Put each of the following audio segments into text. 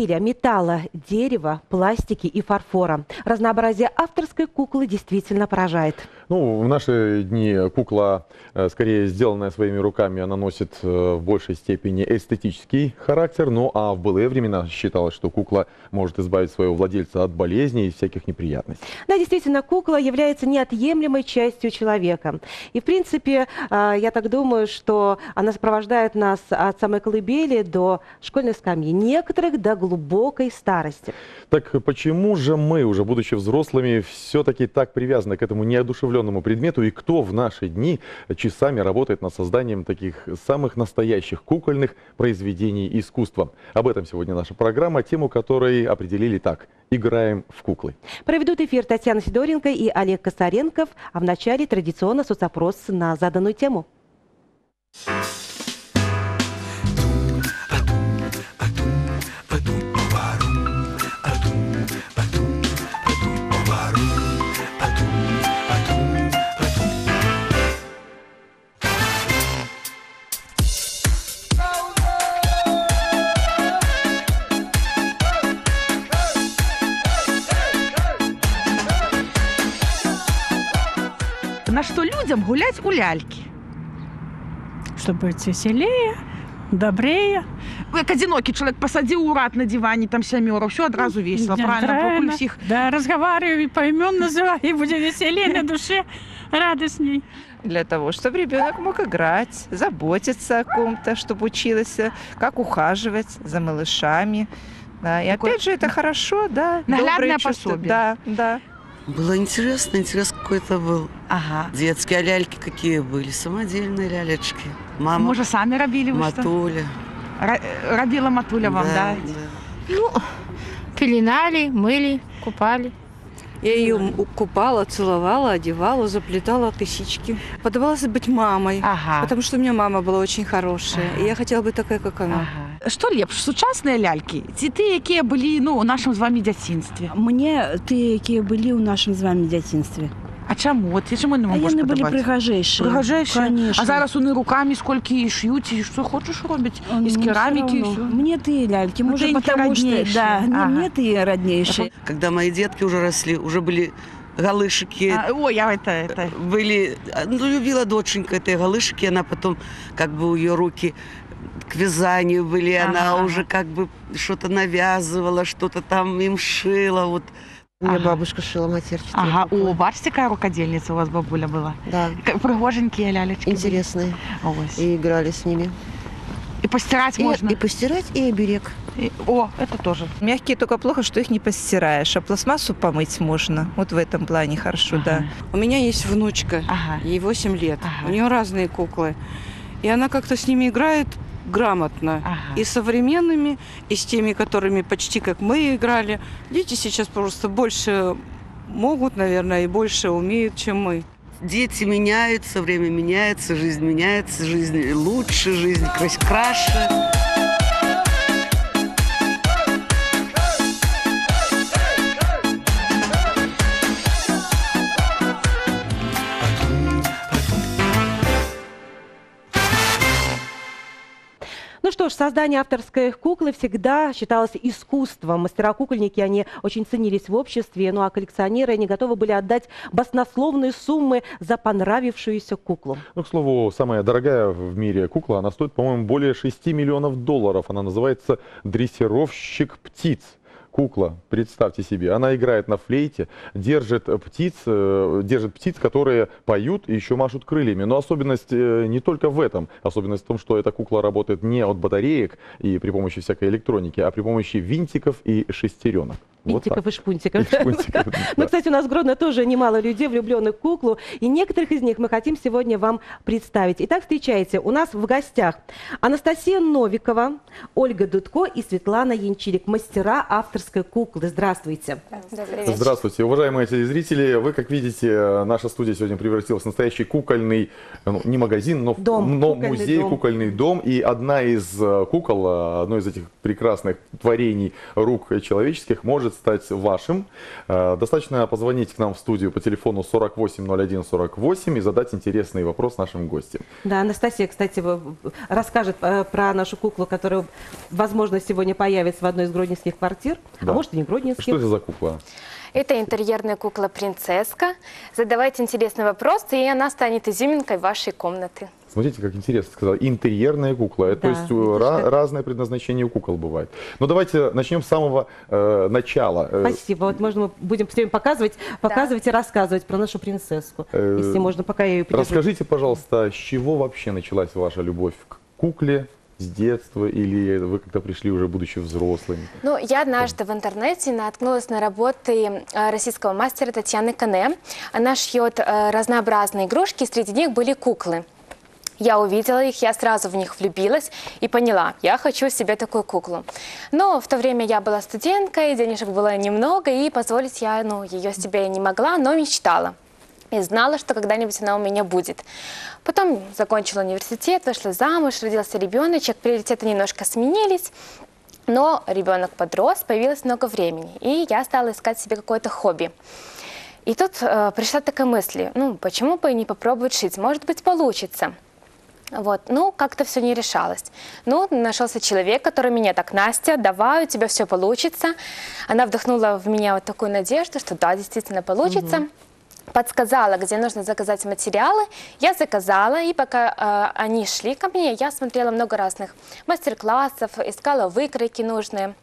Текстиля, металла, дерева, пластики и фарфора. Разнообразие авторской куклы действительно поражает. Ну, в наши дни кукла, э, скорее сделанная своими руками, она носит э, в большей степени эстетический характер. Ну, а в былые времена считалось, что кукла может избавить своего владельца от болезней и всяких неприятностей. Да, действительно, кукла является неотъемлемой частью человека. И, в принципе, э, я так думаю, что она сопровождает нас от самой колыбели до школьной скамьи, некоторых до глубокой старости. Так почему же мы, уже будучи взрослыми, все-таки так привязаны к этому неодушевленному предмету? И кто в наши дни часами работает над созданием таких самых настоящих кукольных произведений искусства? Об этом сегодня наша программа, тему которой определили так – «Играем в куклы». Проведут эфир Татьяна Сидоренко и Олег Косаренков, а в начале традиционно соцопрос на заданную тему. На что людям гулять у ляльки? чтобы быть веселее, добрее. Як одинокий человек посадил урад на диване, там семеро, все одразу весело, Да, правильно? Правильно. всех. Да, разговаривай, поймем, называй, и будет веселее на душе, радостней. для того, чтобы ребенок мог играть, заботиться о ком-то, чтобы учился, как ухаживать за малышами. Да, и Такое опять же, это хорошо, да. наглядное пособие. Да, да. Было интересно, интерес какой-то был. Ага. Детские а ляльки какие были, самодельные лялечки. Мама, Може, самі робили ви що? Матуля. Ра- Робила матуля вам, да? Ну, пеленали, мыли, купали. Я ее купала, целовала, одевала, заплетала косички. Подавалась быть мамой. Ага. Потому что у меня мама была очень хорошая. Ага. И я хотела быть такая, как она. Ага. Що лепш, сучасні ляльки? Ці ті, які були ну, у нашому з вами дитинстві? Мне ті, які були у нашому з вами дитинстві. А чому? От, чому не А можеш вони були подобати? пригожейші. Пригожейші? Конечно. А зараз вони руками скільки і шьють, і що хочеш робити. Ну, Із всё кераміки, і равно. все. Мне ты, ляльки, Ну, может, ты потому что... роднейшие. Да, не Ага. мне ты роднейший. Когда мои детки уже росли, уже были галышики, А, ой, я это, это... были... Ну, любила доченька этой галышики, она потом, как бы, у ее руки к вязанию были, Ага, она ага. уже как бы что-то навязывала, что-то там им шила, вот. У меня Ага. бабушка шила матерчатые Ага, куклы. о, бачите, яка рукодельниця у вас бабуля була? Да, К- Пригоженькі лялечки. интересные. були. Ось. І, И играли с ними. постирати И, можна. и постирать, и оберег. І- О, это тоже. Мягкие только плохо, что их не постираешь, а пластмассу помыть можно. Вот в этом плане хорошо, да. У меня есть внучка, Ага. ей 8 лет. Ага. У нее разные куклы. И она как-то с ними играет грамотно. Ага. И современными, и с теми, которыми почти как мы играли. Дети сейчас просто больше могут, наверное, и больше умеют, чем мы. Дети меняются, время меняется, жизнь меняется, жизнь лучше, жизнь крас- краше. Создание авторской куклы всегда считалось искусством. Мастера-кукольники, они очень ценились в обществе, ну а коллекционеры, они готовы были отдать баснословные суммы за понравившуюся куклу. Ну, к слову, самая дорогая в мире кукла, она стоит, по-моему, более 6 миллионов долларов. Она называется «Дрессировщик птиц». Кукла, представьте себе, она играет на флейте, держит птиц, э, держит птиц, которые поют и еще машут крыльями. Но особенность э, не только в этом. Особенность в том, что эта кукла работает не от батареек и при помощи всякой электроники, а при помощи винтиков и шестеренок. Вот Винтиков так. и шпунтиков. И шпунтиков, Ну, кстати, у нас в Гродно тоже немало людей, влюбленных в куклу, и некоторых из них мы хотим сегодня вам представить. Итак, встречайте, у нас в гостях Анастасия Новикова, Ольга Дудко и Светлана Янчилик, мастера авторской куклы. Здравствуйте. Здравствуйте, уважаемые телезрители. Вы, как видите, наша студия сегодня превратилась в настоящий кукольный, ну, не магазин, но, Дом, но кукольный музей, дом. кукольный дом. И одна из э, кукол, э, одно из этих прекрасных творений рук человеческих может может стать вашим. Э, Достаточно позвонить к нам в студию по телефону 480148 и задать интересный вопрос нашим гостям. Да, Анастасия, кстати, расскажет э, про нашу куклу, которая, возможно, сегодня появится в одной из гродненских квартир, Да. а может и не гродненских. Что это за кукла? Это интерьерная кукла принцесска. Задавайте интересный вопрос, и она станет изюминкой вашей комнаты. Смотрите, как интересно сказал. Интерьерная кукла. Да, То есть э, видишь, ра- как- разное предназначение у кукол бывает. Но давайте начнем с самого э, начала. Э, Спасибо. Вот можно мы будем все время показывать, показывать и рассказывать про нашу принцесску. Э, Если можно, пока я ее подержу. Расскажите, пожалуйста, с чего вообще началась ваша любовь к кукле? С детства или вы как-то пришли уже будучи взрослыми? Ну, я однажды в интернете наткнулась на работы э, российского мастера Татьяны Кане. Она шьет э, разнообразные игрушки, и среди них были куклы. Я увидела их, я сразу в них влюбилась и поняла, я хочу себе такую куклу. Но в то время я была студенткой, денежек было немного, и позволить я ну, ее себе не могла, но мечтала. И знала, что когда-нибудь она у меня будет. Потом закончила университет, вышла замуж, родился ребеночек, приоритеты немножко сменились. Но ребенок подрос, появилось много времени, и я стала искать себе какое-то хобби. И тут э, пришла такая мысль, ну, почему бы и не попробовать шить, может быть, получится. Вот, ну, как-то все не решалось. Ну, нашелся человек, который меня так, Настя, давай, у тебя все получится. Она вдохнула в меня вот такую надежду, что да, действительно получится. Подсказала, где нужно заказать материалы. Я заказала, и пока э, они шли ко мне, я смотрела много разных мастер-классов, искала выкройки нужные.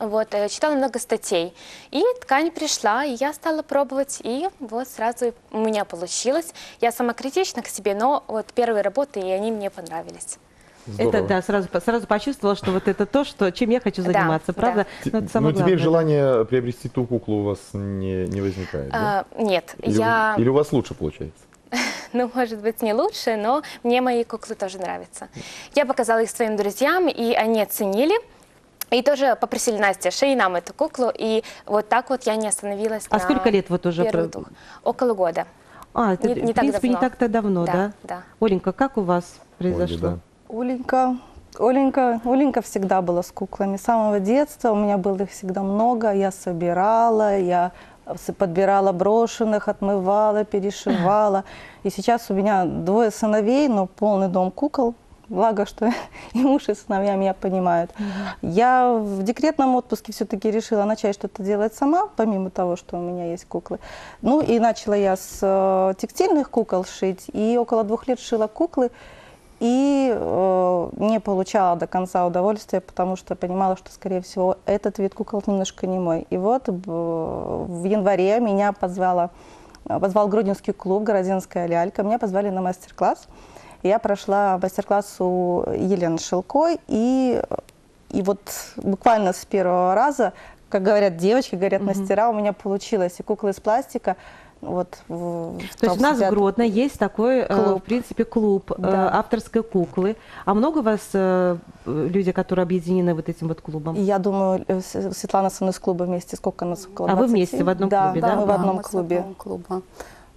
Вот, э, читала много статей. И ткань пришла, и я стала пробовать, и вот сразу у меня получилось. Я самокритична к себе, но вот первые работы, и они мне понравились. Это да, сразу, сразу почувствовала, что вот это то, что, чем я хочу Да, заниматься, правда? Т- Ну, это Но самое теперь главное. желание приобрести ту куклу у вас не, не возникает, да? А, нет, Или, я, или у вас лучше получается? ну, может быть, не лучше, но мне мои куклы тоже нравятся. Я показала их своим друзьям, и они оценили. И тоже попросили Настя, шей нам эту куклу, и вот так вот я не остановилась А на сколько лет вот уже двух. Около года. А, это, Не- не в так принципе, не давно. так-то давно, да? Да, да. Оленька, как у вас произошло? да. Оленька, Оленька, Оленька всегда была с куклами. С самого детства у меня было их всегда много. Я собирала, я подбирала брошенных, отмывала, перешивала. И сейчас у меня двое сыновей, но полный дом кукол. Благо, что и муж, и сыновья меня понимают. Я в декретном отпуске все-таки решила начать что-то делать сама, помимо того, что у меня есть куклы. Ну и начала я с э, текстильных кукол шить. И около двух лет шила куклы и э, не получала до конца удовольствия, потому что понимала, что, скорее всего, этот вид кукол немножко не мой. И вот б- в январе меня позвала, позвал Грудинский клуб «Городинская лялька». Меня позвали на мастер-класс. Я прошла мастер-класс у Елены Шелкой, и, и вот буквально с первого раза, как говорят девочки, говорят мастера, у меня получилось. И куклы из пластика, вот. в- То есть у нас в сидят. Гродно есть такой, э, Клуб. в принципе, клуб э, Да. авторской куклы. А много у вас э, люди, которые объединены вот этим вот клубом? Я думаю, С- Светлана со мной из клуба вместе, сколько нас около А вы 20? вместе в одном да, клубе, да? да? мы в Да, одном мы с клубе. одного клуба.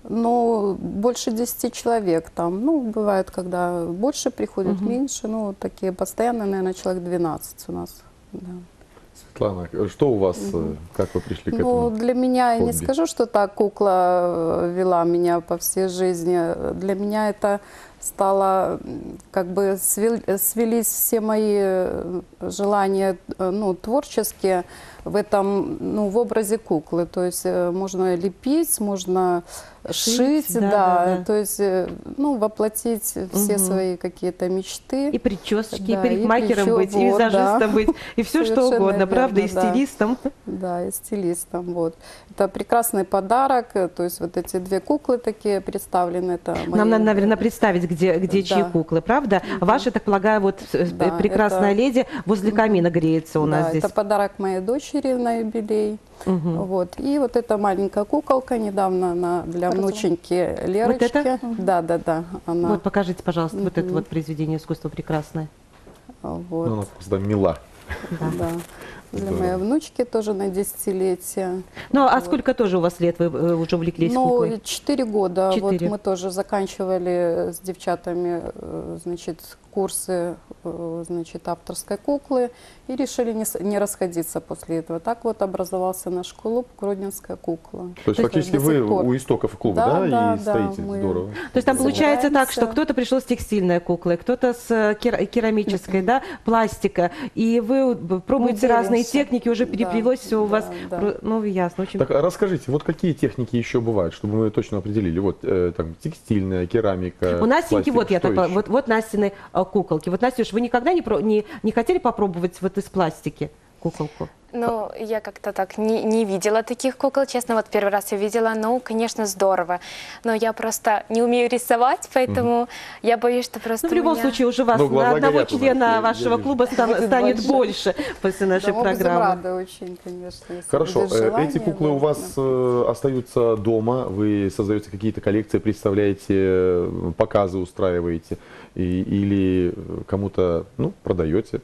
Ну, больше 10 человек там. Ну, бывает, когда больше приходит, Мгм. меньше. Ну, такие постоянно, наверное, человек 12 у нас. Да. Светлана, что у вас, э, как вы пришли к Ну, этому? для меня, я не хобби? скажу, что так кукла э, вела меня по всей жизни. Для меня это стало, как бы свел- свелись все мои э, желания, ну, творческие в этом, ну, в образе куклы. То есть можно лепить, можно Шить, шить, да, да, да, да. то есть, э, ну, воплотить все свои какие-то мечты. И причесочки, и Да, парикмахером причё- быть, и вот, да. визажистом быть, и все что угодно, правда, и верно, да. стилистом. Да, и стилистом. Вот. Это прекрасный подарок. э, То есть вот эти две куклы такие представлены. Это мои- Нам надо, наверное, представить, где, где чьи Да. куклы, правда? Ваша, так полагаю, вот э, Да, прекрасная это- леди возле камина греется у нас Да, здесь. это подарок моей дочери на юбилей. Мгм. Вот. И вот эта маленькая куколка недавно она для внученьки Лерочки. это? Да, да, да. Она, Вот, покажите, пожалуйста, вот это вот произведение искусства прекрасное. вот, Ну, она просто мила. да. Для Здорово. моей внучки тоже на десятилетие. Ну, а Вот. сколько тоже у вас лет вы э, уже увлеклись Ну, куклой? четыре года. Четыре. Вот мы тоже заканчивали с девчатами, э, значит, курсы э, значит, авторской куклы и решили не, не расходиться после этого. Так вот образовался наш клуб «Гродненская кукла». То есть фактически вы пор. у истоков клуба, Да, да, да, и да, стоите? мы- Здорово. То есть там получается так, что кто-то пришел с текстильной куклой, кто-то с э, кер- керамической, да, пластика, и вы пробуете разные техники, уже Да, переплелось все у да, вас. да. Ну, ясно, очень Так, а расскажите, вот какие техники еще бывают, чтобы мы точно определили? Вот э, там текстильная, керамика. У Настеньки, вот я так, вот, вот Настины э, куколки. Вот, Настюш, вы никогда не, не, не хотели попробовать вот из пластики куколку? Ну, я как-то так не, не видела таких кукол, честно, вот первый раз я видела, ну, конечно, здорово, но я просто не умею рисовать, поэтому я боюсь, что просто Ну, в любом у меня- случае, уже вас Ну, на одного горят у члена я- я вашего вижу. клуба стан- станет больше. больше после нашей Да, программы. рады очень, конечно. Хорошо, э, желание, эти куклы у да, вас да. э, остаются дома, вы создаете какие-то коллекции, представляете, э, показы устраиваете и- или кому-то, ну, продаете?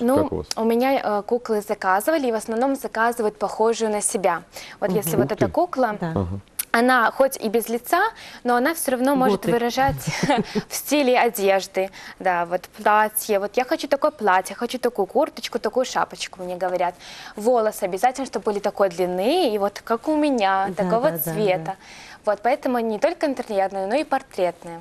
Ну, как у вас? у меня э, куклы заказывали, и в основном заказывают похожую на себя. Вот если Ух вот ты. эта кукла, Да. Ага. она хоть и без лица, но она все равно может Готы. выражать в стиле одежды. Да, вот платье. Вот я хочу такое платье, хочу такую курточку, такую шапочку, мне говорят. Волосы обязательно, чтобы были такой длины, и вот как у меня, Да, такого да, да, цвета. да. Вот поэтому не только интерьерные, но и портретные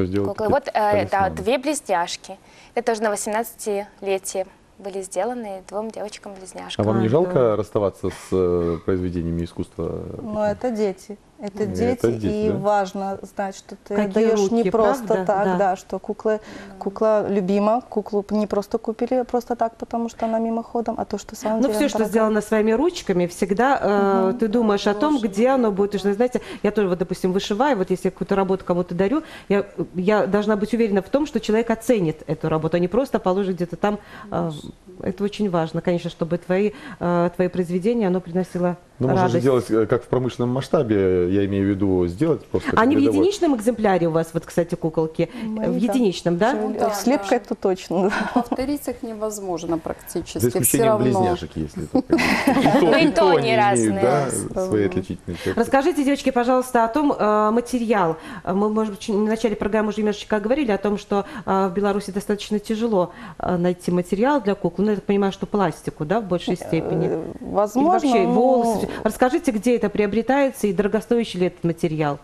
То есть делать куклы. Вот э, да, две блестяшки. Это тоже на 18-летие были сделаны двум девочкам-близняшкам. А вам не А, жалко расставаться с э, произведениями искусства? Но это дети. Это дети, это дети, и да? важно знать, что ты Какие даешь не просто правда? так, Да. да. что кукла, кукла любима, куклу не просто купили просто так, потому что она мимоходом, а то, что самом Ну, все, что дорогая. сделано своими ручками, всегда э, ты думаешь о том, где оно будет. Что, знаете, я тоже, вот, допустим, вышиваю, вот если я какую-то работу кому-то дарю, я, я должна быть уверена в том, что человек оценит эту работу, а не просто положит где-то там. э, это очень важно, конечно, чтобы твои, э, твои произведения, оно приносило Ну, можно же делать, э, как в промышленном масштабе, я имею в виду, сделать просто... Они в единичном экземпляре у вас, вот, кстати, куколки? Мы, в да. единичном, да? Ну, да, Слепка да. это точно. да. Повторить их невозможно практически. За Все исключением равно. близняшек, если Ну, и то они разные. да, свои отличительные черты. Расскажите, девочки, пожалуйста, о том э, материал. Мы, может быть, в начале программы уже немножечко говорили о том, что э, в Беларуси достаточно тяжело э, найти материал для кукол. Ну, я так понимаю, что пластику, да, в большей степени. И Возможно, вообще но- волосы. Расскажите, где это приобретается и дорогостоящий ли этот материал?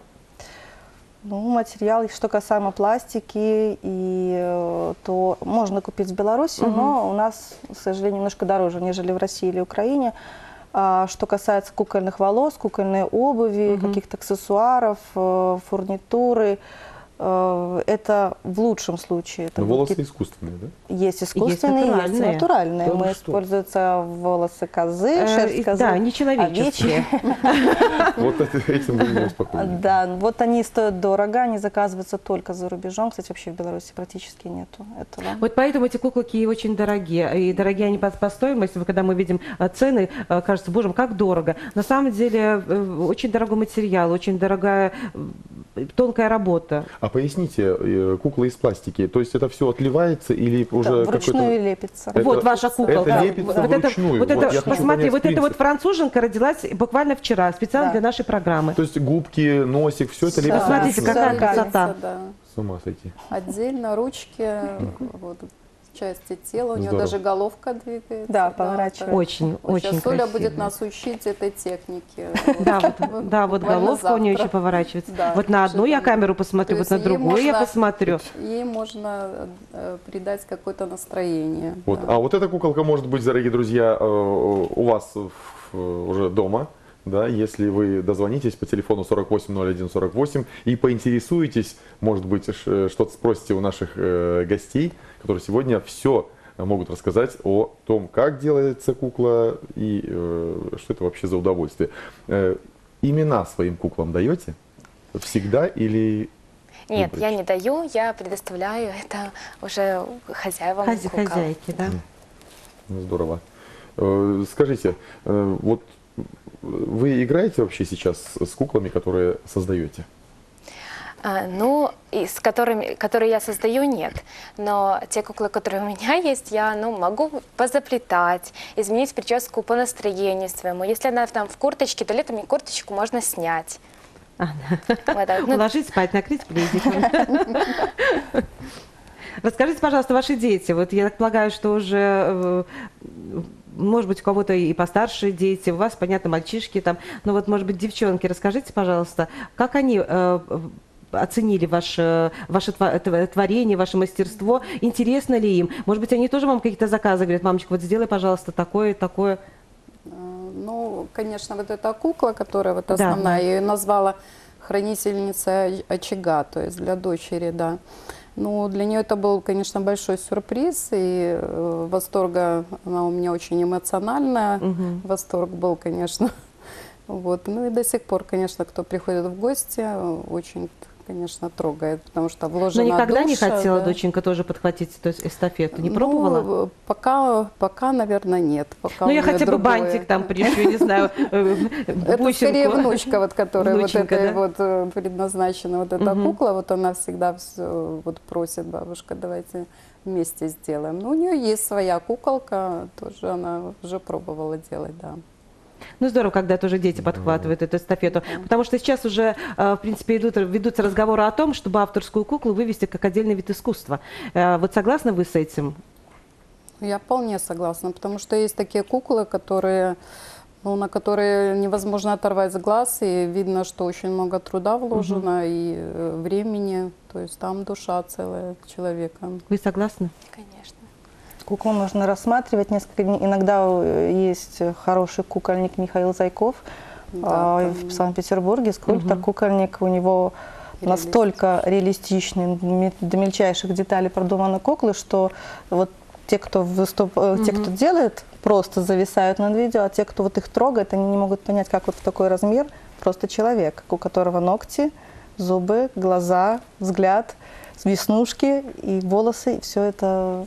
Ну, материал, что касаемо пластики, и, э, то можно купить в Беларуси, но у нас, к сожалению, немножко дороже, нежели в России или Украине. А что касается кукольных волос, кукольной обуви, каких-то аксессуаров, э, фурнитуры, это в лучшем случае. Это Но будут волосы какие- искусственные, да? есть искусственные, есть натуральные. натуральные. Да вы Мы что? используются волосы козы, Э, шерсть козы. да, нечеловеческие. овечьи. Вот этим вы меня успокоили. Да, вот они стоят дорого, они заказываются только за рубежом. Кстати, вообще в Беларуси практически нету этого. Вот поэтому эти куколки и очень дорогие. И дорогие они по, по стоимости. Когда мы видим э, цены, э, кажется, боже, как дорого. На самом деле э, очень дорогой материал, очень дорогая э, тонкая работа. А поясните, э, куклы из пластики, то есть это все отливается или уже Да, какой-то... вручную лепится. Это- вот ваша куколка. это лепится вот это, вручную. вот это, Вот я хочу посмотри, вот эта вот француженка родилась буквально вчера, специально Да. для нашей программы. То есть губки, носик, все это Да. лепится Посмотрите, какая красота. да. С ума сойти. Отдельно ручки, вот, части тела, у нее Здорово. даже головка двигается. Да, поворачивается. Очень, Вот очень сейчас Оля красиво. будет нас учить этой технике. Да, вот, да, вот головка у нее еще поворачивается. Да, вот на одну я камеру посмотрю, вот на другую я посмотрю. Ей можно э, придать какое-то настроение. Вот. да. А вот эта куколка может быть, дорогие друзья, э, у вас в- уже дома. Да, если вы дозвонитесь по телефону 480148 и поинтересуетесь, может быть, что-то спросите у наших э, гостей, которые сегодня все могут рассказать о том, как делается кукла и э, что это вообще за удовольствие. Э, имена своим куклам даете? Всегда или... Нет, я не даю, я предоставляю это уже хозяевам Хази- кукол. хозяйки, да. Ну, Здорово. Э, Скажите, э, вот вы играете вообще сейчас с куклами, которые создаете? А, ну, и с которыми, которые я создаю, нет. Но те куклы, которые у меня есть, я ну, могу позаплетать, изменить прическу по настроению своему. Если она там в курточке, то летом и курточку можно снять. А, Вот так. Ну, Уложить спать, накрыть пледиком. Расскажите, пожалуйста, ваши дети. Вот я так полагаю, что уже, э, может быть, у кого-то и постарше дети, у вас, понятно, мальчишки там, но вот, может быть, девчонки. Расскажите, пожалуйста, как они э, оценили ваше, ваше творение, ваше мастерство? Интересно ли им? Может быть, они тоже вам какие-то заказы говорят, мамочка, вот сделай, пожалуйста, такое, такое. Э, Ну, конечно, вот эта кукла, которая вот основная, да. я ее назвала хранительница очага, то есть для дочери, да. Ну, для нее это был, конечно, большой сюрприз, и э, восторга она у меня очень эмоциональная. Мгм. Восторг был, конечно. Вот. Ну и до сих пор, конечно, кто приходит в гости, очень, конечно, трогает, потому что Но вложена никогда не душа, хотела да. доченька тоже подхватить эту эстафету? Не Ну, пробовала? э, пока, пока, наверное, нет. Пока Ну, я хотя бы другое. бантик там пришью, не знаю, э, Это скорее внучка, вот, которая вот этой вот э, предназначена. Вот эта кукла, вот она всегда вот просит, бабушка, давайте вместе сделаем. Ну, у нее есть своя куколка, тоже она уже пробовала делать, да. Ну, здорово, когда тоже дети подхватывают эту эстафету. Потому что сейчас уже, э, в принципе, идут, ведутся разговоры о том, чтобы авторскую куклу вывести как отдельный вид искусства. Э, Вот согласны вы с этим? Я вполне согласна, потому что есть такие куклы, которые ну, на которые невозможно оторвать глаз, и видно, что очень много труда вложено и э, времени, то есть там душа целая человека. Вы согласны? Конечно. Куклу можно рассматривать несколько дней. Иногда э, есть хороший кукольник Михаил Зайков Да, там- в Санкт-Петербурге. Скульптор, Мгм. кукольник, у него настолько реалистичный, до мельчайших деталей продуманы куклы, что вот те, кто, выступ... э, те, кто делает, просто зависают над видео, а те, кто вот их трогает, они не могут понять, как вот в такой размер просто человек, у которого ногти, зубы, глаза, взгляд, веснушки и волосы, все это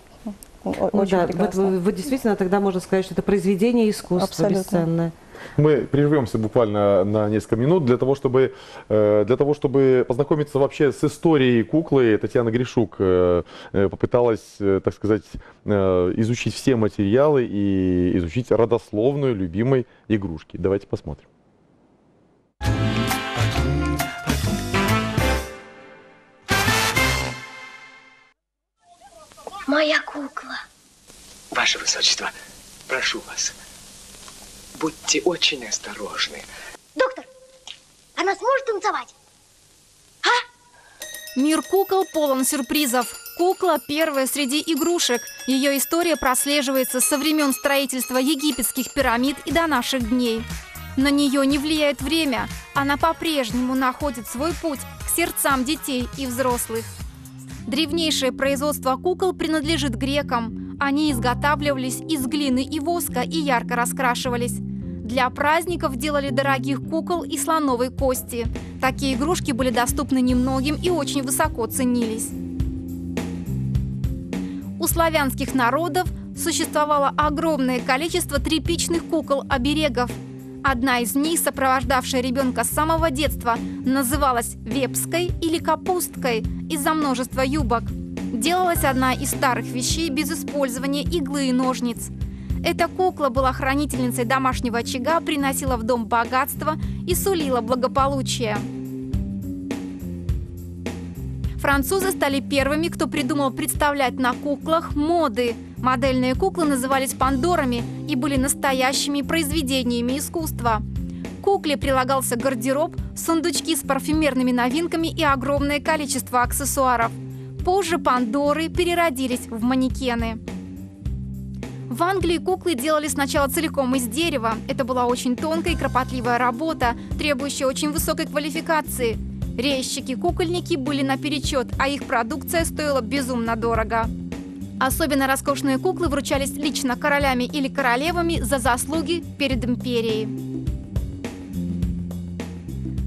очень да, вот прекрасно. вы, вы действительно тогда можно сказать, что это произведение искусства Абсолютно. бесценное. Мы прервемся буквально на несколько минут для того, чтобы, э, для того, чтобы познакомиться вообще с историей куклы. Татьяна Гришук э, э, попыталась, так сказать, изучить все материалы и изучить родословную любимой игрушки. Давайте посмотрим. Моя кукла. Ваше Высочество, прошу вас, будьте очень осторожны. Доктор, она сможет танцевать? Мир кукол полон сюрпризов. Кукла первая среди игрушек. Ее история прослеживается со времен строительства египетских пирамид и до наших дней. На нее не влияет время. Она по-прежнему находит свой путь к сердцам детей и взрослых. Древнейшее производство кукол принадлежит грекам. Они изготавливались из глины и воска и ярко раскрашивались. Для праздников делали дорогих кукол и слоновой кости. Такие игрушки были доступны немногим и очень высоко ценились. У славянских народов существовало огромное количество тряпичных кукол-оберегов. Одна из них, сопровождавшая ребенка с самого детства, называлась вепской или капусткой из-за множества юбок. Делалась одна из старых вещей без использования иглы и ножниц. Эта кукла была хранительницей домашнего очага, приносила в дом богатство и сулила благополучие. Французы стали первыми, кто придумал представлять на куклах моды. Модельные куклы назывались пандорами и были настоящими произведениями искусства. Кукле прилагался гардероб, сундучки с парфюмерными новинками и огромное количество аксессуаров. Позже пандоры переродились в манекены. В Англии куклы делали сначала целиком из дерева. Это была очень тонкая и кропотливая работа, требующая очень высокой квалификации. Резчики-кукольники были наперечет, а их продукция стоила безумно дорого. Особенно роскошные куклы вручались лично королями или королевами за заслуги перед империей.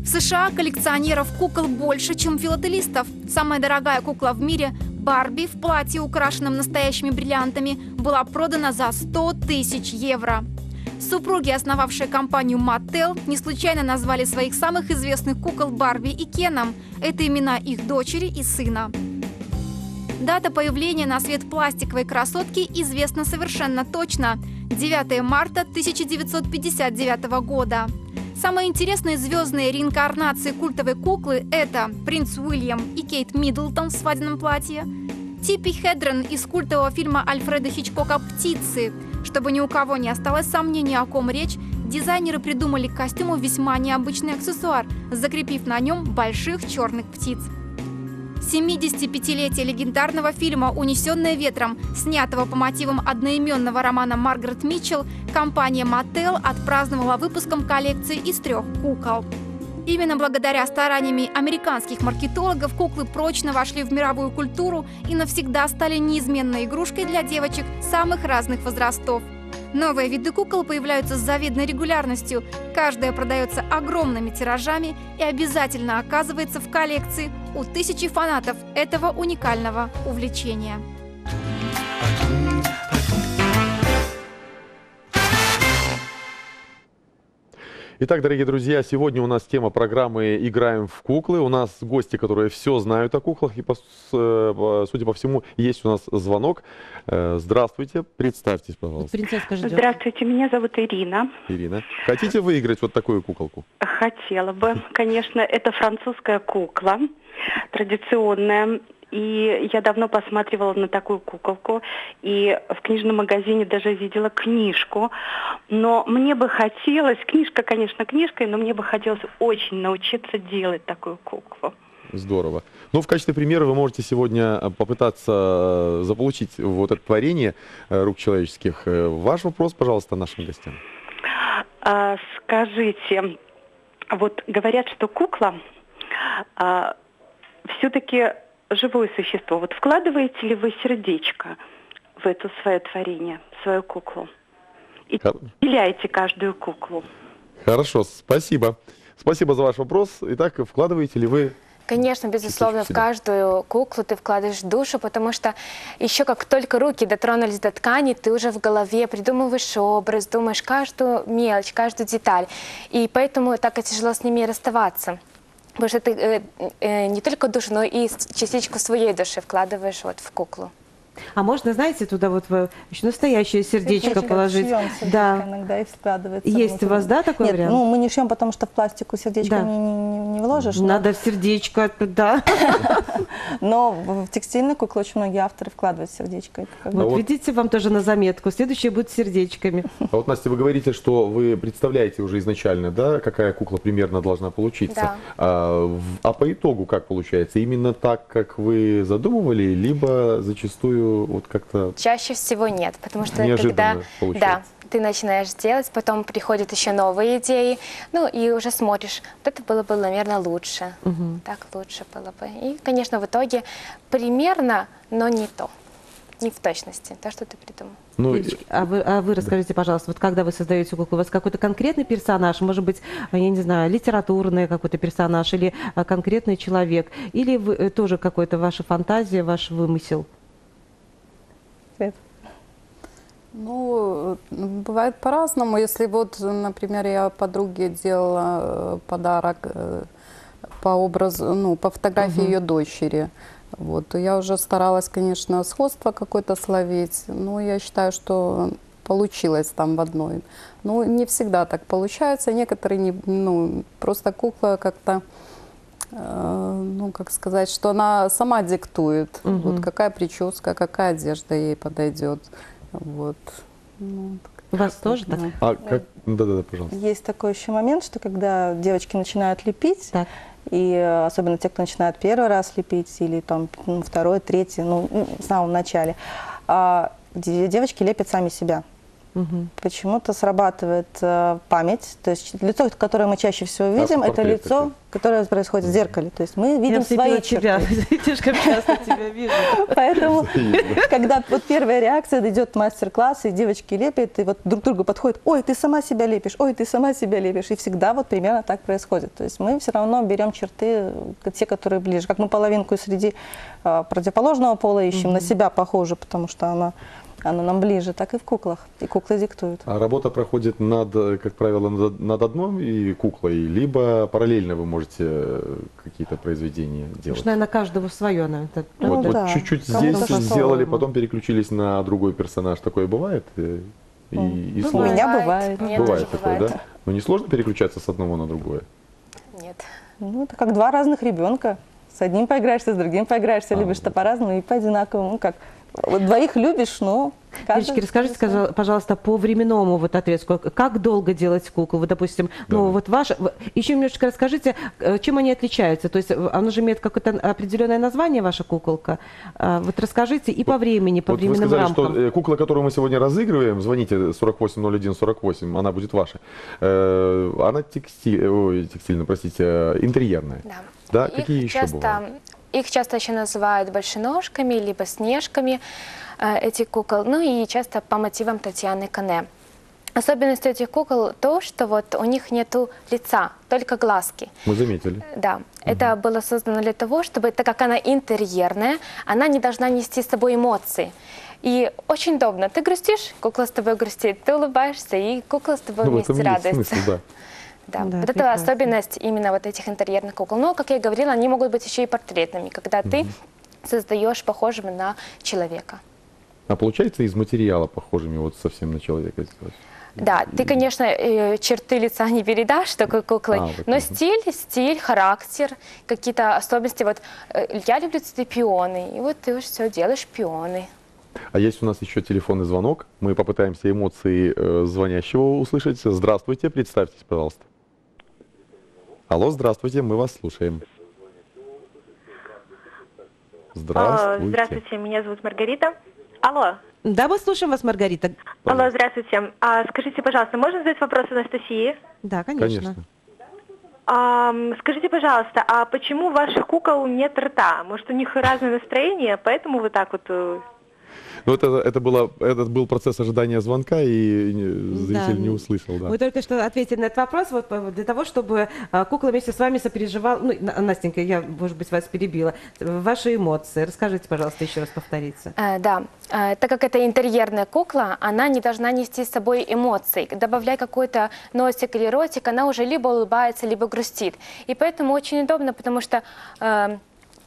В США коллекционеров кукол больше, чем филателистов. Самая дорогая кукла в мире Барби в платье, украшенном настоящими бриллиантами, была продана за 100 тысяч евро. Супруги, основавшие компанию Mattel, не случайно назвали своих самых известных кукол Барби и Кеном. Это имена их дочери и сына. Дата появления на свет пластиковой красотки известна совершенно точно – 9 марта 1959 года. Самые интересные звездные реинкарнации культовой куклы – это принц Уильям и Кейт Миддлтон в свадебном платье, Типи Хедрон из культового фильма Альфреда Хичкока «Птицы». Чтобы ни у кого не осталось сомнений, о ком речь, дизайнеры придумали к костюму весьма необычный аксессуар, закрепив на нем больших черных птиц. 75-летие легендарного фильма «Унесенная ветром», снятого по мотивам одноименного романа Маргарет Митчелл, компания Mattel отпраздновала выпуском коллекции из трех кукол. Именно благодаря стараниями американских маркетологов куклы прочно вошли в мировую культуру и навсегда стали неизменной игрушкой для девочек самых разных возрастов. Новые виды кукол появляются с завидной регулярностью. Каждая продается огромными тиражами и обязательно оказывается в коллекции у тысячи фанатов этого уникального увлечения. Итак, дорогие друзья, сегодня у нас тема программы «Играем в куклы». У нас гости, которые все знают о куклах, и, по, с- судя по всему, есть у нас звонок. Э, Здравствуйте, представьтесь, пожалуйста. Принцесска ждет. Здравствуйте, меня зовут Ирина. Ирина. Хотите выиграть вот такую куколку? Хотела бы, конечно, это французская кукла, традиционная. И я давно посматривала на такую куколку, и в книжном магазине даже видела книжку. Но мне бы хотелось, книжка, конечно, книжкой, но мне бы хотелось очень научиться делать такую куклу. Здорово. Ну, в качестве примера вы можете сегодня э, попытаться э, заполучить вот это творение э, рук человеческих. Ваш вопрос, пожалуйста, нашим гостям. А, скажите, вот говорят, что кукла все-таки живое существо. Вот вкладываете ли вы сердечко в это свое творение, в свою куклу? И Хор- выделяете каждую куклу? Хорошо, спасибо. Спасибо за ваш вопрос. Итак, вкладываете ли вы Конечно, безусловно, в каждую куклу ты вкладываешь душу, потому что еще как только руки дотронулись до ткани, ты уже в голове придумываешь образ, думаешь каждую мелочь, каждую деталь. И поэтому так и тяжело с ними расставаться. Потому что ты э, э, не только душу, но и частичку своей души вкладываешь вот в куклу. А можно, знаете, туда вот в- еще настоящее сердечко Сердечко положить? сердечко Да. иногда и вкладывается. Есть внутрь. у вас, да, такой Нет, вариант? ну мы не шьем, потому что в пластику сердечко Да. не, не- не вложишь. но- Надо в сердечко туда. Но в текстильные куклы очень многие авторы вкладывают сердечко. Бы- Вот видите, вам тоже на заметку. Следующее будет с сердечками. А вот, Настя, вы говорите, что вы представляете уже изначально, да, какая кукла примерно должна получиться. Да. А, а по итогу как получается? Именно так, как вы задумывали, либо зачастую вот как-то Чаще всего нет, потому что когда да, получается. ты начинаешь делать, потом приходят еще новые идеи, ну и уже смотришь, вот это было бы, наверное, лучше, Мгм. так лучше было бы. И, конечно, в итоге примерно, но не то, не в точности, то, что ты придумал. Ну, Ирочка, а вы, а вы расскажите, пожалуйста, вот когда вы создаете куклу, у вас какой-то конкретный персонаж, может быть, я не знаю, литературный какой-то персонаж или а, конкретный человек, или вы, э, тоже какой-то ваша фантазия, ваш вымысел? Ну, э, бывает по-разному. Если вот, например, я подруге делала э, подарок э, по образу, ну, по фотографии Мгм. ее дочери, вот, то я уже старалась, конечно, сходство какое-то словить. Но я считаю, что получилось там в одной. Ну, не всегда так получается. Некоторые, не, ну, просто кукла как-то э, ну, как сказать, что она сама диктует, Мгм. вот какая прическа, какая одежда ей подойдет. Вот. Ну, У вас тоже так? А как? Да-да-да, пожалуйста. Есть такой еще момент, что когда девочки начинают лепить, и э, особенно те, кто начинает первый раз лепить, или там ну, второй, третий, ну, в самом начале, а, де- девочки лепят сами себя. Почему-то срабатывает э, память, то есть лицо, которое мы чаще всего видим, это портрет лицо, которое происходит в зеркале. То есть мы видим Я свои вцепила тебя. черты. Видишь, как часто тебя вижу. Поэтому, когда вот первая реакция, идет мастер-класс, и девочки лепят, и вот друг к другу подходят, ой, ты сама себя лепишь, ой, ты сама себя лепишь. И всегда вот примерно так происходит. То есть мы все равно берем черты, э, те, которые ближе. Как мы половинку среди э, противоположного пола ищем, на себя похожа, потому что она, она нам ближе, так и в куклах. И куклы диктуют. А работа проходит над, как правило, над, над одной и куклой, либо параллельно вы можете э, какие-то произведения делать. Уж, наверное, каждого свое, наверное. Вот, вот чуть-чуть здесь сделали, потом переключились на другой персонаж. Такое бывает? Э, И, и У меня бывает. Нет, Бывает тоже такое, бывает. да? Но не сложно переключаться с одного на другое? Нет. Ну, это как два разных ребенка. С одним поиграешься, с другим поиграешься, любишь-то по-разному и по-одинаковому. Ну как, вот двоих любишь, но... каждый- Девочки, расскажите, сказа- пожалуйста, по временному вот отрезку, как долго делать куклу? Вот, допустим, ну вот ваша... Еще немножечко расскажите, э, чем они отличаются? То есть оно же имеет какое-то определенное название, ваша куколка? А, Вот расскажите и по времени, по Вот вы временным сказали, рамкам. что э, кукла, которую мы сегодня разыгрываем, звоните 480148, она будет ваша. Э, Она текстиль, ой, текстильная, простите, интерьерная. Да. Да, Их какие еще часто, бывают? Их часто еще называют большеножками, либо снежками, э, эти кукол. Ну и часто по мотивам Татьяны Кане. Особенность этих кукол то, что вот у них нету лица, только глазки. Мы заметили. Да, это было создано для того, чтобы, так как она интерьерная, она не должна нести с собой эмоции. И очень удобно. Ты грустишь, кукла с тобой грустит. Ты улыбаешься, и кукла с тобой Ну, вместе радуется. смысл, да. Да, Да, вот это особенность именно вот этих интерьерных кукол. Но, как я говорила, они могут быть еще и портретными, когда ты создаешь похожим на человека. А получается из материала похожими вот совсем на человека сделать? Да, ты, конечно, э, черты лица не передашь такой куклой, А, вот но мгм. стиль, стиль, характер, какие-то особенности. Вот э, я люблю цветы пионы, и вот ты уж все делаешь пионы. А есть у нас еще телефонный звонок. Мы попытаемся эмоции э, звонящего услышать. Здравствуйте, представьтесь, пожалуйста. Алло, здравствуйте, мы вас слушаем. Здравствуйте. А, Здравствуйте, меня зовут Маргарита. Алло. Да, мы слушаем вас, Маргарита. Алло, здравствуйте. А, скажите, пожалуйста, можно задать вопрос Анастасии? Да, конечно. Конечно. Ам, скажите, пожалуйста, а почему у ваших кукол нет рта? Может, у них разное настроение, поэтому вы так вот... э, Ну, это, это, было, этот был процесс ожидания звонка, и зритель Да. не услышал, да. Вы только что ответили на этот вопрос вот, по- для того, чтобы а, кукла вместе с вами сопереживала. Ну, На- Настенька, я, может быть, вас перебила. Ваши эмоции. Расскажите, пожалуйста, еще раз повторите. Э, да, Э, так как это интерьерная кукла, она не должна нести с собой эмоций. Добавляя какой-то носик или ротик, она уже либо улыбается, либо грустит. И поэтому очень удобно, потому что э,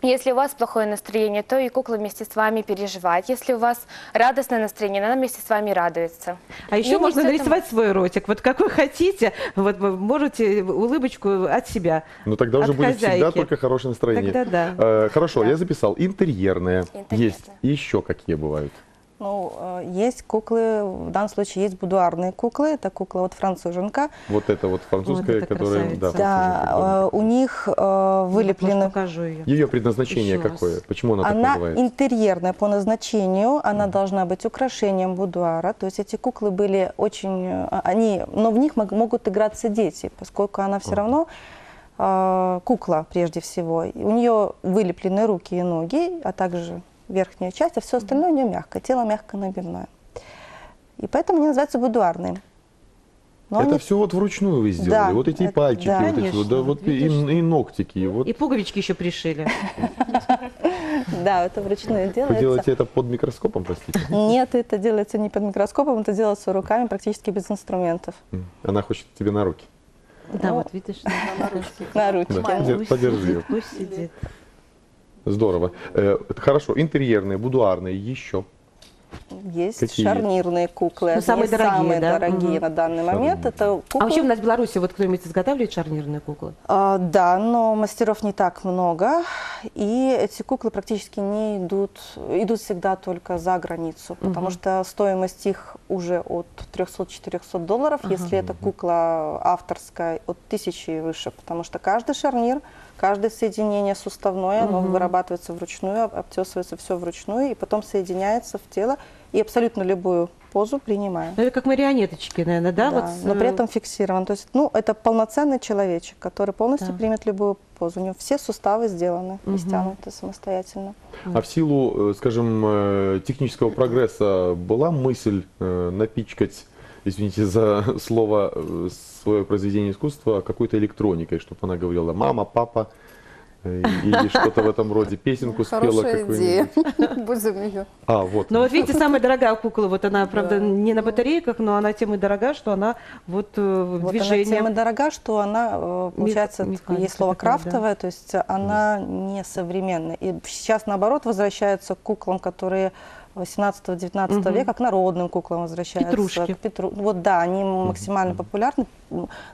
если у вас плохое настроение, то и кукла вместе с вами переживает. Если у вас радостное настроение, она вместе с вами радуется. А еще И можно нарисовать свой ротик. Вот какой хотите. Вот вы можете улыбочку от себя. Ну тогда уже будет всегда хозяйки. только хорошее настроение. Тогда да. Э, хорошо, я записал. Интерьерная. Есть. Еще какие бывают? Ну, э, есть куклы, в данном случае есть будуарные куклы, это кукла вот француженка. Вот это вот французская, Вот эта которая... Да, Да, э, у них э, вылеплены... покажу ее. Ее предназначение Еще раз. какое? Почему она, так Она называется? интерьерная по назначению, она должна быть украшением будуара. То есть эти куклы были очень, э, они, но в них мог- могут играться дети, поскольку она все равно э, кукла прежде всего. У нее вылеплены руки и ноги, а также верхняя часть, а все остальное у нее мягкое, тело мягко набивное. И поэтому они называются будуарные. Но это они- все вот вручную вы сделали. Да, вот эти это- пальчики, да. вот эти вот, да, Конечно, вот и, и ногтики. и Вот И пуговички еще пришили. Да, это вручную вы делается. делаете это под микроскопом, простите? Нет, это делается не под микроскопом, это делается руками, практически без инструментов. Она хочет тебе на руки. Да, Ну, вот видишь. На ручки. Да, подер- подержи. Пусть сидит. Здорово. Э, хорошо, интерьерные, будуарные, еще. Есть Какие? шарнирные куклы. Ну, самые дорогие, самые да? дорогие Мгм. на данный момент. Это А куклы. вообще у нас в Беларуси вот кто-нибудь изготавливает шарнирные куклы? А, да, но мастеров не так много, и эти куклы практически не идут, идут всегда только за границу, потому Мгм. что стоимость их уже от 300-400 долларов, Ага. если это кукла авторская, от 1000 и выше, потому что каждый шарнир, каждое соединение суставное, оно Мгм. вырабатывается вручную, об- обтесывается все вручную, и потом соединяется в тело, и абсолютно любую позу принимаем. Ну, это как марионеточки, наверное, да? Да, вот с- но при этом фиксирован. То есть, ну, это полноценный человечек, который полностью Да. примет любую позу. У него все суставы сделаны и Мгм. стянуты самостоятельно. А в силу, э, скажем, э, технического прогресса была мысль э, напичкать, извините за слово, э, свое произведение искусства какой-то электроникой, чтобы она говорила «мама», «папа», э, или что-то в этом роде, песенку спела Хорошая идея. какую-нибудь. Будем ее. А, вот. Ну вот видите, самая дорогая кукла, вот она, правда, не на батарейках, но она тем и дорога, что она вот э, Вот движением. она тем и дорога, что она, получается, Мех- механика есть слово такая, да. крафтовая, то есть она не современная. И сейчас, наоборот, возвращаются к куклам, которые 18-19 Мгм. века к народным куклам возвращаются. Петрушки. к Петру- Вот да, они максимально популярны.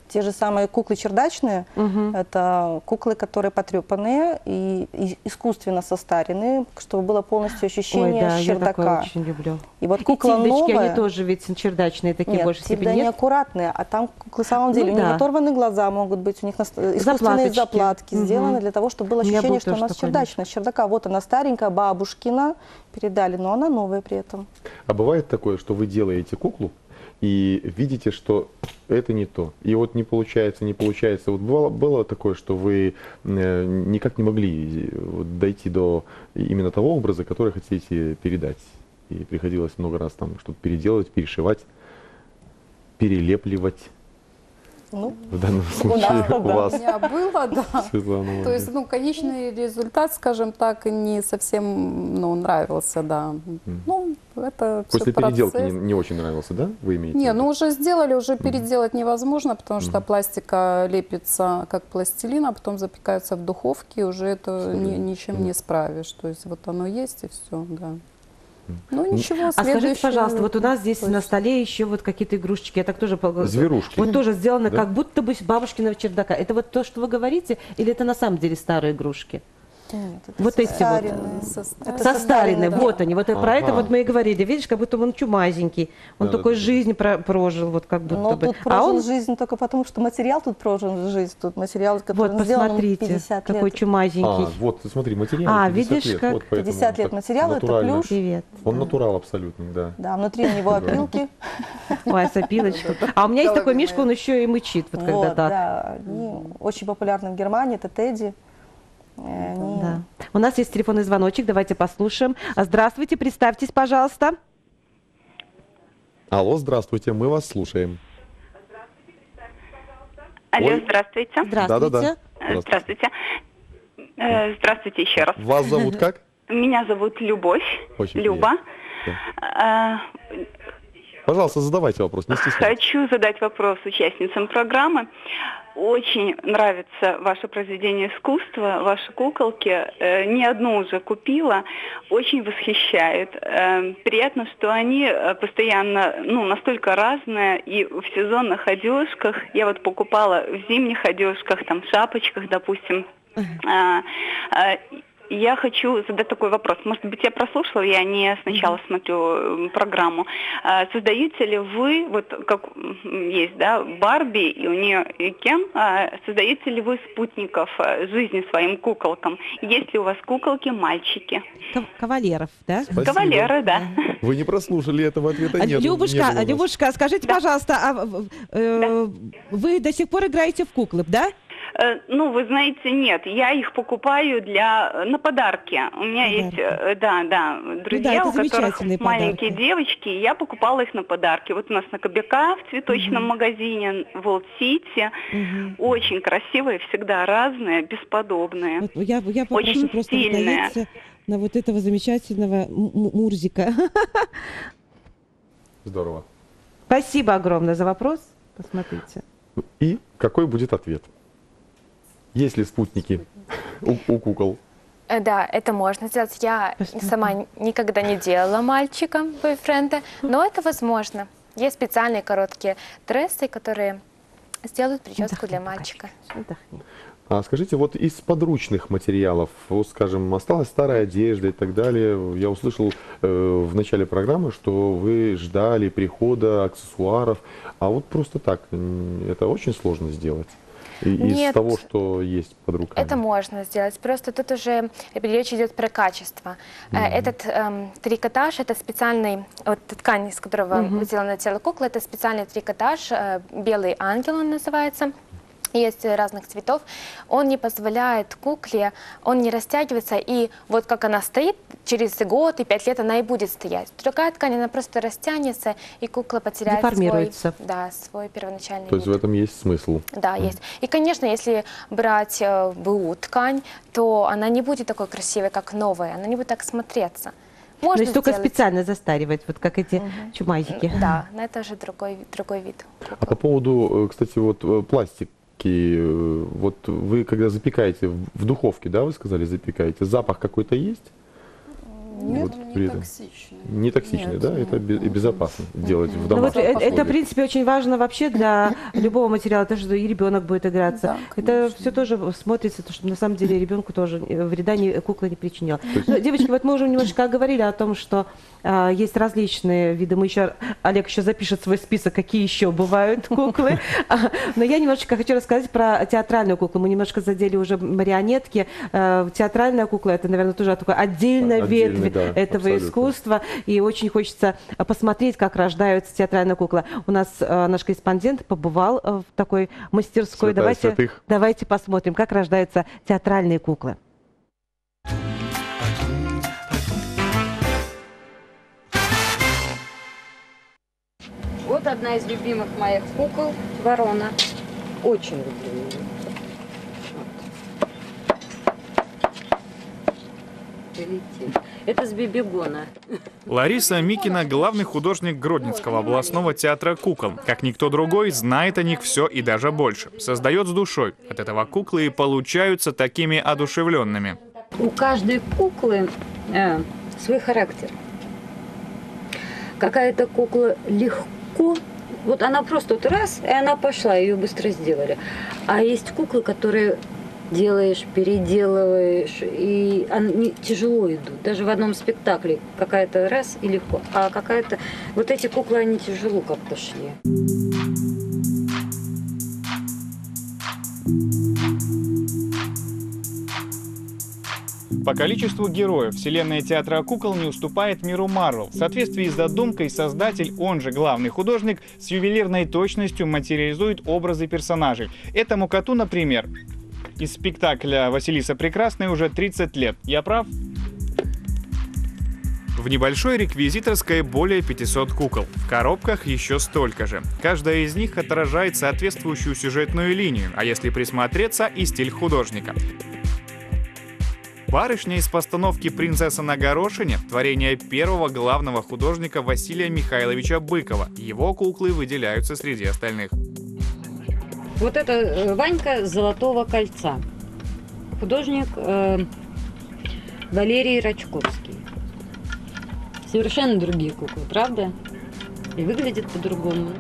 Те же самые куклы чердачные, это куклы, которые потрепанные и, и искусственно состаренные, чтобы было полностью ощущение Ой, да, я чердака. такое очень люблю. И вот кукла тильдочки, новая. они тоже ведь чердачные такие нет, степени, они нет? аккуратные, а там куклы в самом Ну деле, у них да. оторваны глаза могут быть, у них нас- искусственные Заплаточки. заплатки Мгм. сделаны для того, чтобы было У ощущение, что тоже она с такой чердачная, чердака. Вот она старенькая, бабушкина, передали, но она новая при этом. А бывает такое, что вы делаете куклу и видите, что это не то. И вот не получается, не получается. Вот бывало, было такое, что вы э, никак не могли э, дойти до именно того образа, который хотите передать. И приходилось много раз там что-то переделывать, перешивать, перелепливать. Ну, В данном у случае нас, у да, вас. у меня было, да. Светлана, То есть, ну, конечный результат, скажем так, не совсем, ну, нравился, да. Ну, это все После переделки процесс. не, не очень нравился, да? Вы имеете? Не, ну уже сделали, уже переделать невозможно, потому что пластика лепится как пластилин, а потом запекается в духовке, и уже это ни- ничем не справишь. То есть вот оно есть и все, да. Ну ничего, А скажите, пожалуйста, вот у нас здесь на столе еще вот какие-то игрушечки, я так тоже... Зверушки. Вот тоже сделано Да? как будто бы с бабушкиного чердака. Это вот то, что вы говорите, или это на самом деле старые игрушки? Нет, Вот эти вот. состаренные, состаренные, Состаренные, да. вот они, вот и про это Ага. вот мы и говорили. Видишь, как будто он чумазенький, он Да, такой да, да. жизнь про- прожил, вот как будто Но бы. тут а прожил он, жизнь только потому, что материал тут прожил жизнь. Тут материал, который вот, сделан посмотрите, 50 какой лет. чумазенький. А, вот, смотри, материал. А, 50 видишь, лет, как? вот поэтому 50 лет материала, это плюш. Привет. Он натурал абсолютно, да. Да, внутри у него опилки. Ой, сопилочка. А у меня есть такой мишка, он еще и мычит, вот когда так. да, очень популярны в Германии, это Тедди. Они- Да. У нас есть телефонный звоночек, давайте послушаем. Здравствуйте, представьтесь, пожалуйста. Алло, здравствуйте, мы вас слушаем. Алло, Ой. здравствуйте. Да-да-да. Э, Здравствуйте. Э, Здравствуйте еще раз. Вас зовут как? Меня зовут Любовь. Очень Люба. Э, Пожалуйста, задавайте вопрос, не. Хочу задать вопрос участницам программы. Очень нравится ваше произведение искусства, ваши куколки. Э, Не одну уже купила. Очень восхищает. Э, Приятно, что они э, постоянно, ну, настолько разные. И в сезонных одежках. Я вот покупала в зимних одежках, там, шапочках, допустим. А, а, Я хочу задать такой вопрос. Может быть, я прослушала, я не сначала смотрю м, программу. А, Создаете ли вы, вот как есть, да, Барби, и у нее и Кен, а, создаете ли вы спутников а, жизни своим куколкам? Есть ли у вас куколки, мальчики? Кав- Кавалеров, да? Спасибо. Кавалеры, да. Вы не прослушали этого ответа? А, Нет, не Любушка, нас. Любушка, скажите, пожалуйста, а э, вы до сих пор играете в куклы, да? Э, Ну, вы знаете, нет, я их покупаю для на подарки. У меня есть, э, да, да, друзья, это у которых маленькие девочки, и я покупала их на подарки. Вот у нас на Кобяка в цветочном магазине, в Волт Сити, очень красивые, всегда разные, бесподобные. Вот я, я попрошу Очень просто стильные. на вот этого замечательного Мурзика. Здорово. Спасибо огромное за вопрос. Посмотрите. И какой будет ответ? Есть ли спутники у, у кукол? Э, Да, это можно сделать. Я сама никогда не делала мальчикам бойфренда, но это возможно. Есть специальные короткие дрессы, которые сделают прическу для мальчика. А скажите, вот из подручных материалов, вот, скажем, осталась старая одежда и так далее. Я услышал э, в начале программы, что вы ждали прихода аксессуаров, а вот просто так это очень сложно сделать. Из Нет. того, что есть под руками. Это можно сделать. Просто тут уже речь идет про качество. Э, Этот эм, трикотаж это специальный вот ткань, из которого Мгм. сделано тело куклы, это специальный трикотаж, э, белый ангел он называется. Есть разных цветов. Он не позволяет кукле, он не растягивается, и вот как она стоит, через год и пять лет она и будет стоять. Другая ткань, она просто растянется, и кукла потеряет свой, Деформируется. да, свой первоначальный То есть в этом есть смысл. да, есть. И, конечно, если брать э, БУ ткань, то она не будет такой красивой, как новая, она не будет так смотреться. Но Можно есть только сделать- специально застаривать, вот как эти чумазики. Да, но это уже другой, другой вид. А по поводу, э, кстати, вот э, пластики, э, вот вы когда запекаете в духовке, да, вы сказали, запекаете, запах какой-то есть? Нет, вот не при этом? токсичный. Не токсичный, Нет, да? нет, Это и безопасно делать в Ну вот домашних э- это, в условиях. принципе, очень важно вообще для любого материала, то, что и ребенок будет играться. это все тоже смотрится, то, что на самом деле ребенку тоже э, вреда не, кукла не причинила. есть- Ну, девочки, вот мы уже немножечко говорили о том, что а, есть различные виды. Мы еще, Олег еще запишет свой список, какие еще бывают куклы. А, Но я немножечко хочу рассказать про театральную куклу. Мы немножко задели уже марионетки. Э, Театральная кукла это, наверное, тоже такой отдельная ветвь да, этого абсолютно. искусства. И очень хочется э, посмотреть, как рождается театральная кукла. У нас э, наш корреспондент побывал э, в такой мастерской. Святая Давайте, святых. давайте посмотрим, как рождаются театральные куклы. Вот одна из любимых моих кукол, ворона. Очень люблю ее. Полетит. Это с Бибигона. Лариса Микина – главный художник Гродненского областного театра кукол. Как никто другой, знает о них все и даже больше. Создает с душой. От этого куклы и получаются такими одушевленными. У каждой куклы э, свой характер. Какая-то кукла легко, вот она просто вот раз, и она пошла, ее быстро сделали. А есть куклы, которые делаешь, переделываешь, и они тяжело идут. Даже в одном спектакле какая-то раз и легко, а какая-то... Вот эти куклы, они тяжело как-то шли. По количеству героев вселенная театра кукол не уступает миру Марвел. В соответствии с задумкой, создатель, он же главный художник, с ювелирной точностью материализует образы персонажей. Этому коту, например, из спектакля «Василиса Прекрасная» уже 30 лет. Я прав? В небольшой реквизиторской более 500 кукол. В коробках еще столько же. Каждая из них отражает соответствующую сюжетную линию, а если присмотреться и стиль художника. Барышня из постановки «Принцесса на горошине» — творение первого главного художника Василия Михайловича Быкова. Его куклы выделяются среди остальных. Вот это э, Ванька Золотого кольца. Художник э, Валерий Рачковский. Совершенно другие куклы, правда? И выглядит по-другому.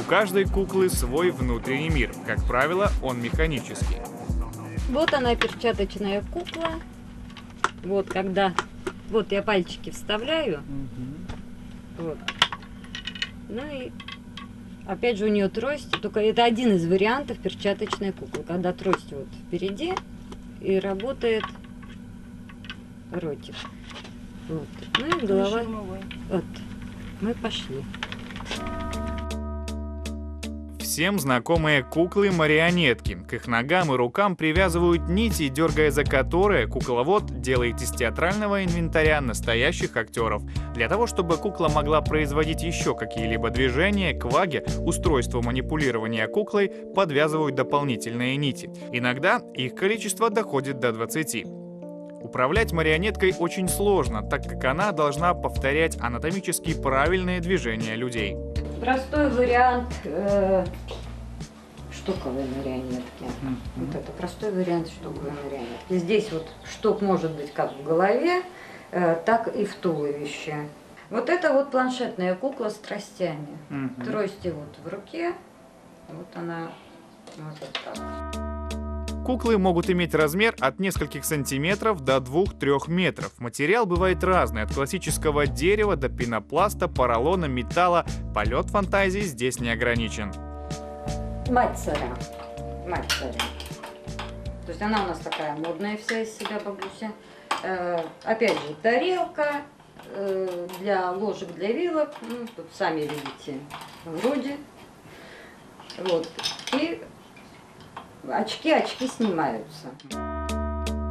У каждой куклы свой внутренний мир. Как правило, он механический. Вот она, перчаточная кукла. Вот когда... Вот я пальчики вставляю. Вот. Ну и опять же у нее трость. Только это один из вариантов перчаточной куклы. Когда трость вот впереди и работает ротик. Вот. Ну и голова. Вот. Мы пошли. Всем знакомые куклы-марионетки. К их ногам и рукам привязывают нити, дергая за которые кукловод делает из театрального инвентаря настоящих актеров. Для того, чтобы кукла могла производить еще какие-либо движения, к ваге, устройству манипулирования куклой, подвязывают дополнительные нити. Иногда их количество доходит до 20. Управлять марионеткой очень сложно, так как она должна повторять анатомически правильные движения людей. Простой вариант э, штуковой марионетки. Вот это простой вариант штуковой марионетки. Здесь вот штук может быть как в голове, э, так и в туловище. Вот это вот планшетная кукла с тростями. Мгм. Трости вот в руке. Вот она вот так. Куклы могут иметь размер от нескольких сантиметров до 2-3 метров. Материал бывает разный, от классического дерева до пенопласта, поролона, металла. Полет фантазии здесь не ограничен. Мать царя. Мать царя. То есть она у нас такая модная вся из себя бабуся. Э, опять же, тарелка э, для ложек, для вилок. Ну, тут сами видите, вроде. Вот. И очки, очки снимаются.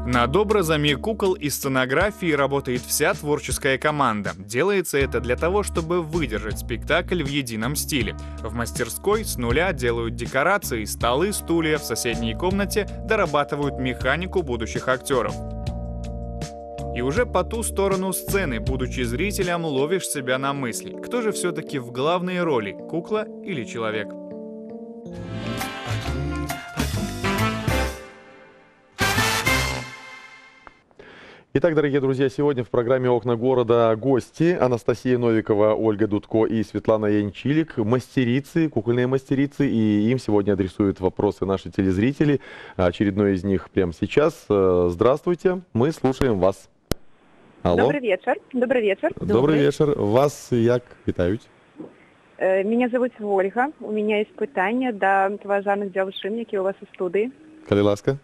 Над образами кукол и сценографии работает вся творческая команда. Делается это для того, чтобы выдержать спектакль в едином стиле. В мастерской с нуля делают декорации, столы, стулья, в соседней комнате дорабатывают механику будущих актеров. И уже по ту сторону сцены, будучи зрителем, ловишь себя на мысли. Кто же все-таки в главной роли, кукла или человек? Итак, дорогие друзья, сегодня в программе «Окна города» гости Анастасия Новикова, Ольга Дудко и Светлана Янчилик, мастерицы, кукольные мастерицы, и им сегодня адресуют вопросы наши телезрители. Очередной из них прямо сейчас. Э, Здравствуйте, мы слушаем вас. Алло. Добрый вечер. Добрый вечер. Добрый вечір. Вас як вітають? Е, Меня зовут Ольга. У меня есть питання до поважаних дівчин, які у вас у студії. Коли ласка.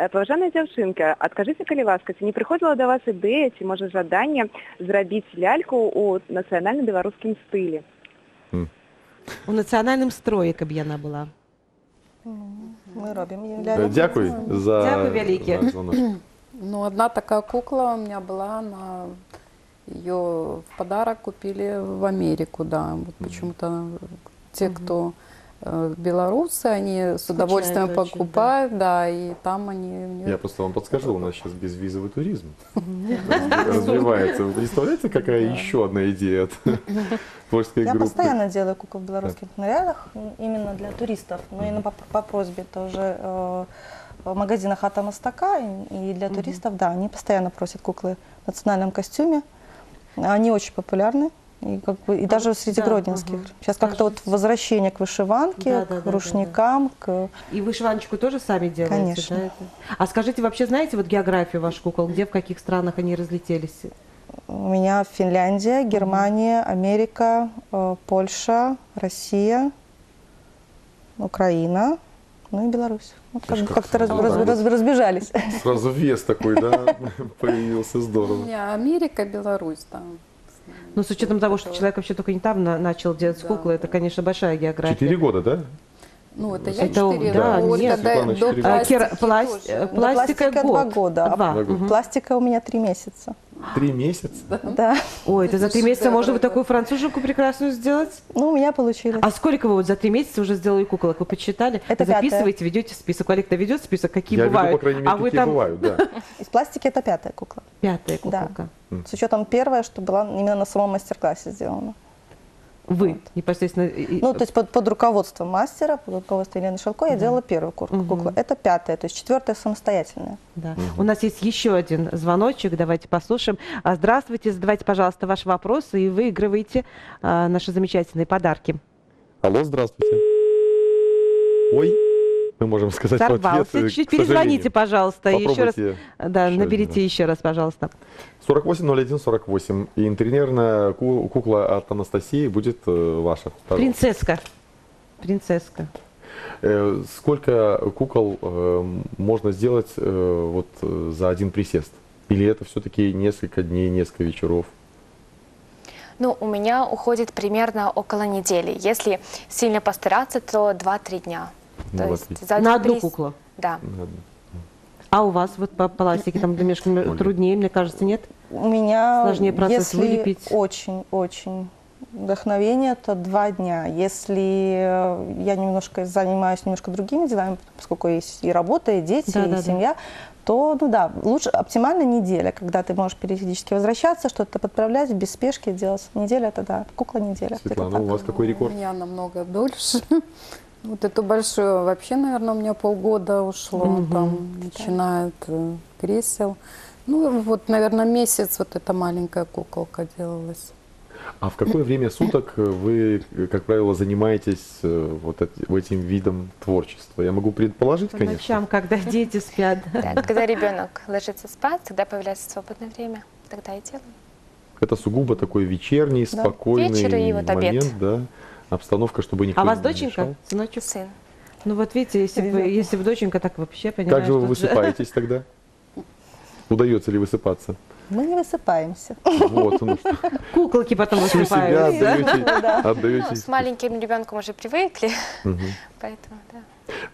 Э, паважаная дзяўчынка адкажыце калі ласка ці не прыходзіла да вас ідэя ці можа жаданне зрабіць ляльку ў нацыянальна беларускім стылі у нацыянальным строі каб яна была мы робім да, дзякуй за вялікі ну одна такая кукла у меня была на ее в подарок купили в америку да. Вот почему-то те кто mm -hmm белорусы, они с удовольствием очень, покупают, да. и там они... Я просто вам подскажу, у нас сейчас безвизовый туризм развивается. Вы представляете, какая еще одна идея от творческой Я группы? постоянно делаю кукол в белорусских нарядах, именно для туристов, но и на- по, просьбе тоже э, в магазинах Ата Мастака и, и для туристов, да, они постоянно просят куклы в национальном костюме. Они очень популярны. И, как бы, и даже среди да, гродненских. ага. Сейчас как-то вот возвращение к вышиванке, Да, да, да, к да, рушникам, к... И вышиваночку тоже сами делаете? Конечно. да, это? А скажите, вообще знаете вот географию ваших кукол? Где, в каких странах они разлетелись? У меня Финляндия, Германия, Америка, э, Польша, Россия, Украина, ну и Беларусь. Вот как, как как-то раз- раз- да. раз- разбежались. Сразу вес такой, да, появился, У здорово. меня Америка, Беларусь, там. Ну, с учетом того, что человек вообще только недавно начал делать куклы, это, конечно, большая география. Четыре года, да? Ну, это я Это, четыре да, года, нет. Светлана, до А, пластики пласт- пластика пластика два год. года, а Два. Два года. Мгм. Пластика у меня три месяца. Три месяца? Да. Ой, это за три месяца можно вот такую француженку прекрасную сделать? Ну, у меня получилось. А сколько вы вот за три месяца уже сделали куколок? Вы подсчитали? Это Записываете, ведете список. Олег-то ведет список, какие Я бывают. по крайней мере, а какие там бывают, да. Из пластики это пятая кукла. пятая Да. куколка. С учетом первая, что была именно на самом мастер-классе сделана. Вы непосредственно. и- и- Ну, то есть под, под руководством мастера, под руководством Елены Шелко я делала первую кур- куклу. Это пятая, то есть четвертая самостоятельная. Да. У нас есть еще один звоночек, давайте послушаем. А, Здравствуйте, задавайте, пожалуйста, ваши вопросы и выигрывайте а, наши замечательные подарки. Алло, здравствуйте. Ой, мы можем сказать в ответ, Сорвался. э, Чуть перезвоните, пожалуйста, и еще раз. Попробуйте Да, еще наберите один еще раз, пожалуйста. 480148. И интерьерная ку- кукла от Анастасии будет э, ваша. Пожалуйста. Принцесска. Принцесска. Э, Сколько кукол э, можно сделать вот за один присест? Или это все-таки несколько дней, несколько вечеров? Ну, у меня уходит примерно около недели. Если сильно постараться, то 2-3 дня. То Два-три. есть за На одну приз- куклу? Да. А у вас вот по пластике там немножко труднее, мне кажется, нет? У меня, Сложнее процесс если вылепить. очень-очень вдохновение, то два дня. Если э, я немножко занимаюсь немножко другими делами, поскольку есть и работа, и дети, Да, и да, да. семья, то, ну да, лучше оптимально неделя, когда ты можешь периодически возвращаться, что-то подправлять, без спешки делать. Неделя это да, кукла неделя. Светлана, у вас какой У рекорд? меня намного дольше. Вот эту большую вообще, наверное, у меня полгода ушло. Мгм. Там начинает э, кресел. Ну, вот, наверное, месяц вот эта маленькая куколка делалась. А в какое время суток вы, как правило, занимаетесь э, вот эти- этим видом творчества? Я могу предположить, По конечно. ночам, когда дети спят. Да, когда ребенок ложится спать, тогда появляется свободное время, тогда и делаем. Это сугубо такой вечерний, Да. спокойный Вечер и вот обед. момент, да, обстановка, чтобы никто А у вас не доченька, мешал. сыночек? Сын. Ну вот видите, если бы, если бы доченька, так вообще понимаешь. Как же вы высыпаетесь тогда? Удается ли высыпаться? Мы не высыпаемся. Вот, ну что. Куколки потом Всю себя да? отдаете, Ну, отдаете. с маленьким ребенком уже привыкли, Мгм. поэтому, да.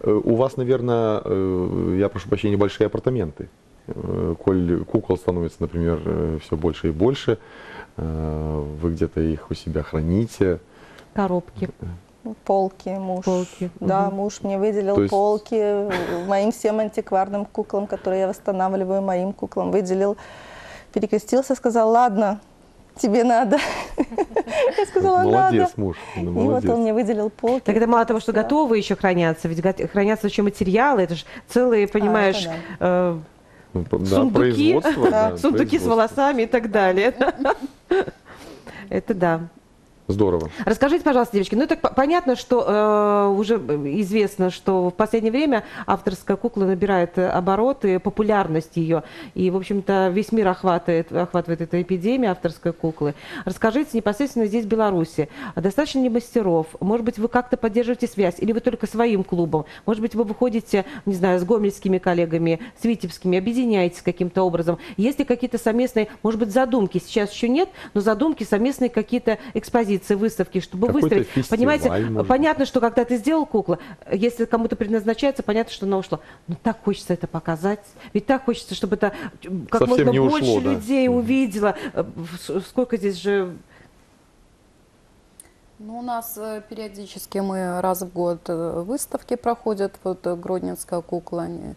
Э, У вас, наверное, э, я прошу прощения, большие апартаменты. Э, Коль кукол становится, например, все больше и больше, вы где-то их у себя храните. Коробки. Полки муж. Полки. Да, Мгм. муж мне выделил То есть- полки моим всем антикварным куклам, которые я восстанавливаю, моим куклам выделил. Перекрестился, сказал, ладно, тебе надо. Я сказала, надо. Молодец, муж. ну, И вот молодец. он мне выделил полки. Так это мало того, что готовы еще хранятся, ведь хранятся еще материалы, это же целые, понимаешь, это э, Ну, Да, сундуки, производство. да, сундуки с волосами и так далее. Это да. Здорово. Расскажите, пожалуйста, девочки, ну так по- понятно, что э, уже известно, что в последнее время авторская кукла набирает э, обороты, популярность ее, и, в общем-то, весь мир охватывает, охватывает эта эпидемия авторской куклы. Расскажите непосредственно здесь, в Беларуси, а достаточно ли мастеров? Может быть, вы как-то поддерживаете связь, или вы только своим клубом? Может быть, вы выходите, не знаю, с гомельскими коллегами, с витебскими, объединяетесь каким-то образом? Есть ли какие-то совместные, может быть, задумки? Сейчас еще нет, но задумки, совместные какие-то экспозиции, выставки, чтобы фестиваль, Понимаете, может понятно, что когда ты сделал куклу, если кому-то предназначается, понятно, что она ушла. Но так хочется это показать. Ведь так хочется, чтобы это как Совсем можно ушло, больше да. людей увидело. Э, в- Сколько здесь же Ну, у нас э, периодически мы раз в год э, выставки проходят, вот э, Гродненская кукла не-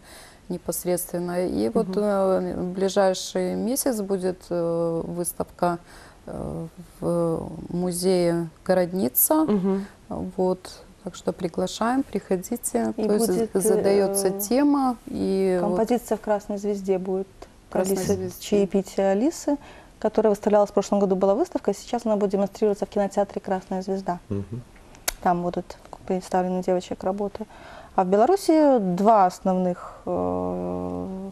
непосредственно. И вот э, в ближайший месяц будет э, выставка э, в музее Городница. Вот. Так что приглашаем, приходите. И То есть будет, э, задается тема. И вот Композиция в «Красной звезде» будет «Красной звезде». чаепитие Алисы, которая выставлялась в прошлом году, была выставка, сейчас она будет демонстрироваться в кинотеатре «Красная звезда». Там будут представлены девочек работы. А в Беларуси два основных, э,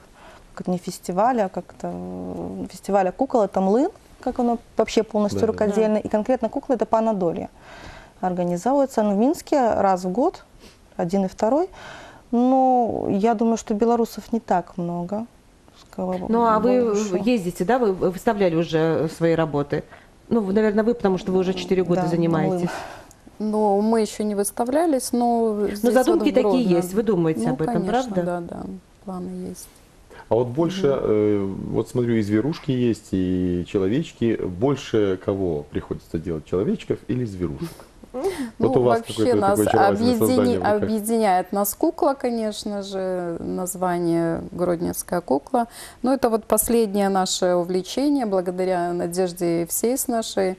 как не фестиваля, а как-то э, фестиваля кукол. Это «Млын», как оно вообще полностью Да, да. рукодельное, и конкретно куклы это «Панадолье». Организовывается он в Минске раз в год, один и второй. Но я думаю, что белорусов не так много. Ну, а вы больше. ездите, да, вы выставляли уже свои работы? Ну, вы, наверное, вы, потому что вы уже 4 года Да, занимаетесь. Ну, мы еще не выставлялись, но Но задумки вот такие есть, вы думаете Ну, об этом, конечно, правда? Да, да, планы есть. А вот больше, э, вот смотрю, и зверушки есть, и человечки. Больше кого приходится делать, человечков или зверушек? Ну, Вот у вас вообще нас объедини- объединяет нас кукла, конечно же, название Гродненская кукла. Но это вот последнее наше увлечение, благодаря Надежде всей с нашей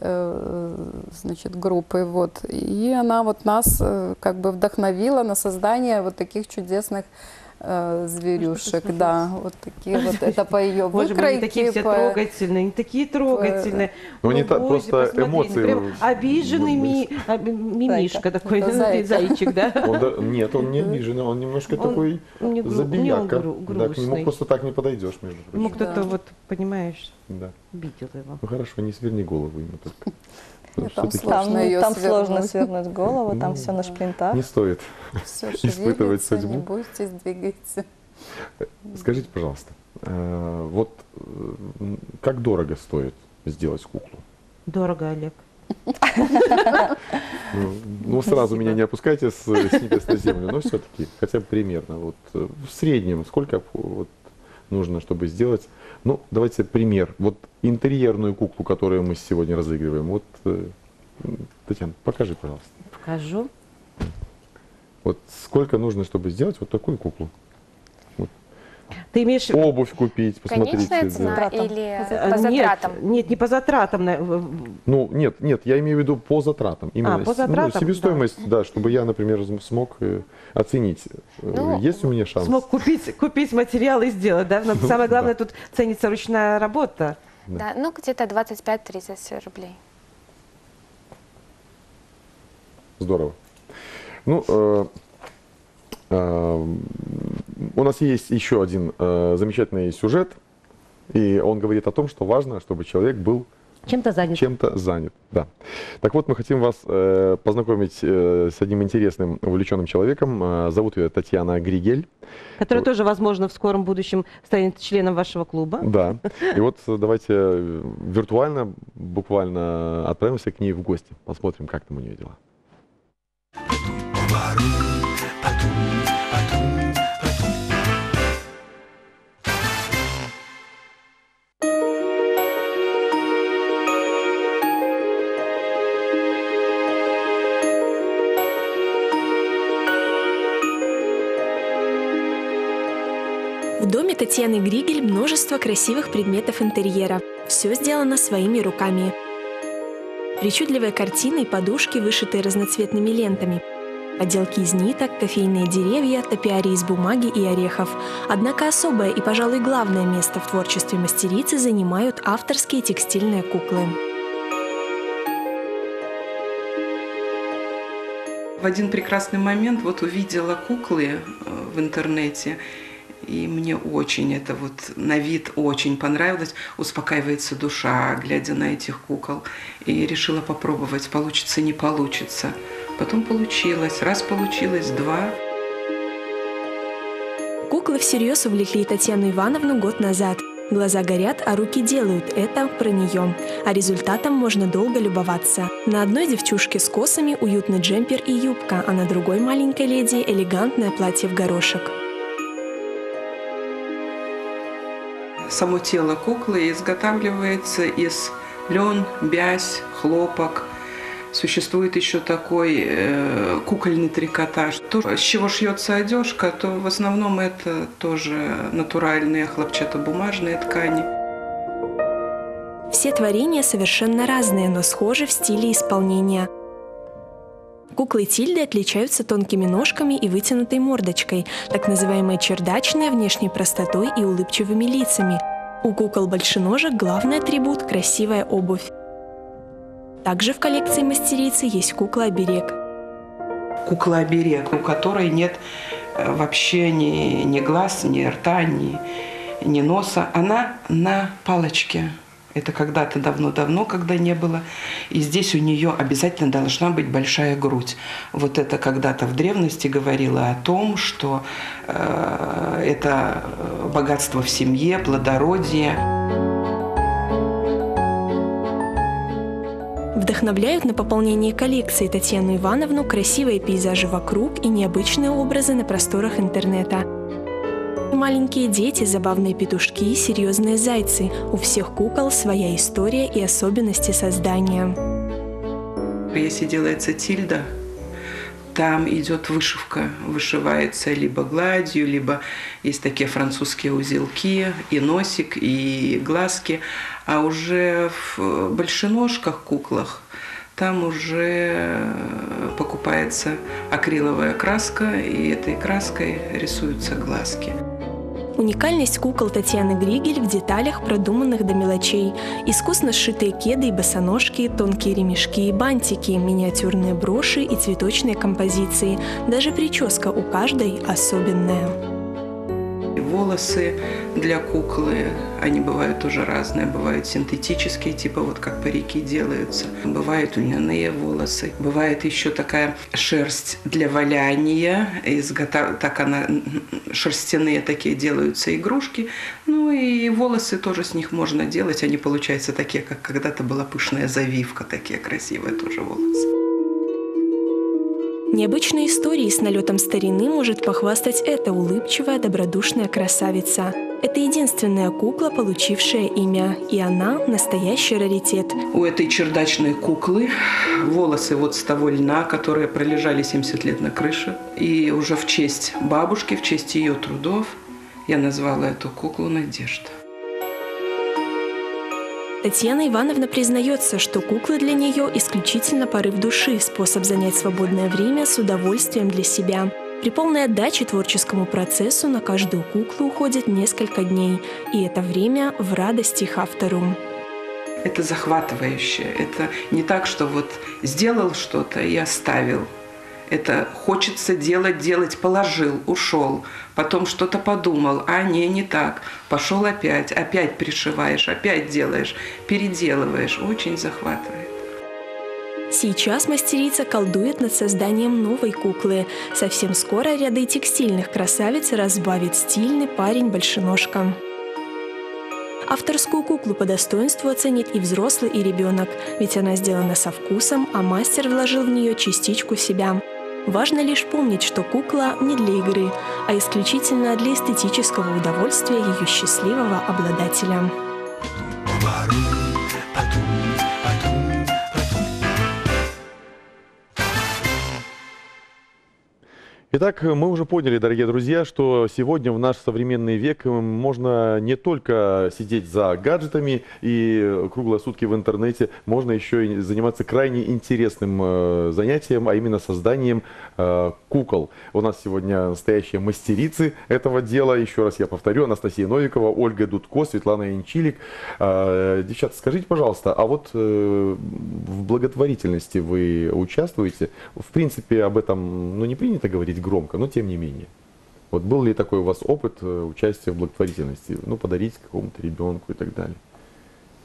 э, значит, группы. Вот. И она вот нас э, как бы вдохновила на создание вот таких чудесных э, зверюшек, да, вот такие вот, это по ее Боже мой, они такие выкройке, все по- трогательные, они такие трогательные. Ну, они та- Боже, просто посмотрите, эмоции Прям обиженный ми- мимишка такой, зайка. зайчик, да? Он да- нет, он не обиженный, он немножко Он такой не гру- забияка. не, он гру- Да, к нему просто так не подойдешь, между прочим. Ему кто-то вот, понимаешь, Да. обидел его. Ну хорошо, не сверни голову ему только. Там Всё-таки сложно Там, её там сложно свернуть. свернуть голову, там Ну, все на шплинтах. Не стоит Все испытывать шевелится, не судьбу. бойтесь, двигайтесь. Скажите, пожалуйста, э, вот э, как дорого стоит сделать куклу? Дорого, Олег. Ну, ну, сразу меня не опускайте с, с небес на землю, но все-таки хотя бы примерно. Вот э, в среднем сколько вот, нужно, чтобы сделать? Ну, давайте пример. Вот интерьерную куклу, которую мы сегодня разыгрываем. Вот, э, Татьяна, покажи, пожалуйста. Покажу. Вот сколько нужно, чтобы сделать вот такую куклу? Ты имеешь... Обувь купить, посмотрите. Конечная да. цена или Э, по затратам? Нет, нет, не по затратам. Ну, нет, нет, я имею в виду по затратам. Именно по с- затратам, ну, себестоимость, да. чтобы я, например, см- смог э, оценить, э, Ну, есть у меня шанс. Смог купить, купить материал и сделать, да? Но Ну, самое главное, да. тут ценится ручная работа. Да, ну где-то 25-30 рублей. Здорово. Ну, э, э, у нас есть еще один э, замечательный сюжет, и он говорит о том, что важно, чтобы человек был Чем-то занят. чем-то занят. Да. Так вот, мы хотим вас э, познакомить э, с одним интересным, увлеченным человеком. Э, зовут ее Татьяна Григель. Который тоже, возможно, в скором будущем станет членом вашего клуба. Да. И вот э, давайте э, виртуально, буквально отправимся к ней в гости. Посмотрим, как там у нее дела. Татьяны Григель множество красивых предметов интерьера. Все сделано своими руками. Причудливые картины и подушки, вышитые разноцветными лентами. Поделки из ниток, кофейные деревья, топиарии из бумаги и орехов. Однако особое и, пожалуй, главное место в творчестве мастерицы занимают авторские текстильные куклы. В один прекрасный момент вот увидела куклы э, в интернете, и мне очень это вот на вид очень понравилось. Успокаивается душа, глядя на этих кукол. И решила попробовать, получится, не получится. Потом получилось. Раз получилось, два. Куклы всерьез увлекли Татьяну Ивановну год назад. Глаза горят, а руки делают. Это про нее. А результатом можно долго любоваться. На одной девчушке с косами уютный джемпер и юбка, а на другой маленькой леди элегантное платье в горошек. Само тело куклы изготавливается из лен, бязь, хлопок. Существует еще такой э, кукольный трикотаж. То, с чего шьется одежка, то в основном это тоже натуральные хлопчатобумажные ткани. Все творения совершенно разные, но схожи в стиле исполнения. Куклы Тильды отличаются тонкими ножками и вытянутой мордочкой, так называемой чердачной внешней простотой и улыбчивыми лицами. У кукол большеножек главный атрибут – красивая обувь. Также в коллекции мастерицы есть кукла-оберег. Кукла-оберег, у которой нет э, вообще ни, ни глаз, ни рта, ни, ни носа. Она на палочке. Это когда-то давно-давно, когда не было. И здесь у нее обязательно должна быть большая грудь. Вот это когда-то в древности говорило о том, что э, это богатство в семье, плодородие. Вдохновляют на пополнение коллекции Татьяну Ивановну красивые пейзажи вокруг и необычные образы на просторах интернета. Маленькие дети, забавные петушки, серьезные зайцы. У всех кукол своя история и особенности создания. Если делается тильда, там идет вышивка. Вышивается либо гладью, либо есть такие французские узелки, и носик, и глазки. А уже в большеножках куклах там уже покупается акриловая краска, и этой краской рисуются глазки. Уникальность кукол Татьяны Григель в деталях, продуманных до мелочей. Искусно сшитые кеды и босоножки, тонкие ремешки и бантики, миниатюрные броши и цветочные композиции. Даже прическа у каждой особенная волосы для куклы, они бывают тоже разные. Бывают синтетические, типа вот как парики делаются. Бывают льняные волосы. Бывает еще такая шерсть для валяния. Изготов... Так она, шерстяные такие делаются игрушки. Ну и волосы тоже с них можно делать. Они получаются такие, как когда-то была пышная завивка, такие красивые тоже волосы. Необычной историей с налетом старины может похвастать эта улыбчивая, добродушная красавица. Это единственная кукла, получившая имя, и она – настоящий раритет. У этой чердачной куклы волосы вот с того льна, которые пролежали 70 лет на крыше. И уже в честь бабушки, в честь ее трудов я назвала эту куклу Надежда. Татьяна Ивановна признается, что куклы для нее исключительно порыв души, способ занять свободное время с удовольствием для себя. При полной отдаче творческому процессу на каждую куклу уходит несколько дней, и это время в радость их автору. Это захватывающе. Это не так, что вот сделал что-то и оставил. Это хочется делать, делать, положил, ушел, потом что-то подумал, а не, не так, пошел опять, опять пришиваешь, опять делаешь, переделываешь, очень захватывает. Сейчас мастерица колдует над созданием новой куклы. Совсем скоро ряды текстильных красавиц разбавит стильный парень-большеножка. Авторскую куклу по достоинству оценит и взрослый, и ребенок, ведь она сделана со вкусом, а мастер вложил в нее частичку себя. Важно лишь помнить, что кукла не для игры, а исключительно для эстетического удовольствия ее счастливого обладателя. Итак, мы уже поняли, дорогие друзья, что сегодня в наш современный век можно не только сидеть за гаджетами и круглые сутки в интернете, можно еще и заниматься крайне интересным э, занятием, а именно созданием э, кукол. У нас сегодня настоящие мастерицы этого дела. Еще раз я повторю, Анастасия Новикова, Ольга Дудко, Светлана Янчилик. Э, девчата, скажите, пожалуйста, а вот э, в благотворительности вы участвуете? В принципе, об этом ну, не принято говорить громко, но тем не менее. Вот был ли такой у вас опыт э, участия в благотворительности? Ну, подарить какому-то ребенку и так далее.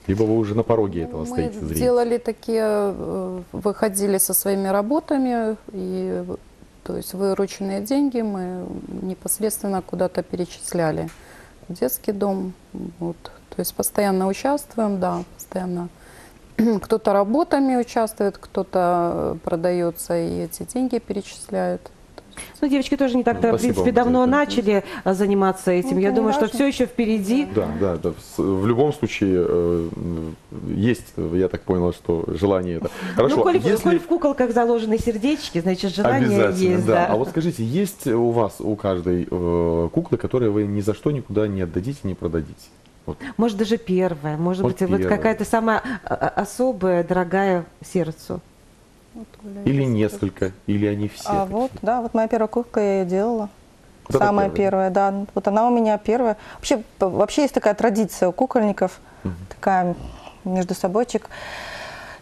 Либо вы уже на пороге этого Мы стоите, зрите? делали такие, э, выходили со своими работами, и то есть вырученные деньги мы непосредственно куда-то перечисляли в детский дом. Вот. То есть постоянно участвуем, да, постоянно. Кто-то работами участвует, кто-то продается и эти деньги перечисляет. Ну, девочки тоже не так-то, Ну, в принципе, давно начали заниматься этим. Ну, Я думаю, не что важно. все еще впереди. Да, да, да. В- любом случае э, есть, я так понял, что желание это. Хорошо, ну, коль, если... коль в куколках заложены сердечки, значит, желание Обязательно, есть. да. Да. А вот скажите, есть у вас, у каждой э, куклы, которые вы ни за что никуда не отдадите, не продадите? Вот. Может, даже первая, может Вот быть, вот первая. какая-то самая а, особая, дорогая сердцу. Или несколько, или они все. А вот, да, вот моя первая кукла, я ее делала. Вот Самая первая, первая, да. Вот она у меня первая. Вообще, вообще есть такая традиция у кукольников, такая между собойчик.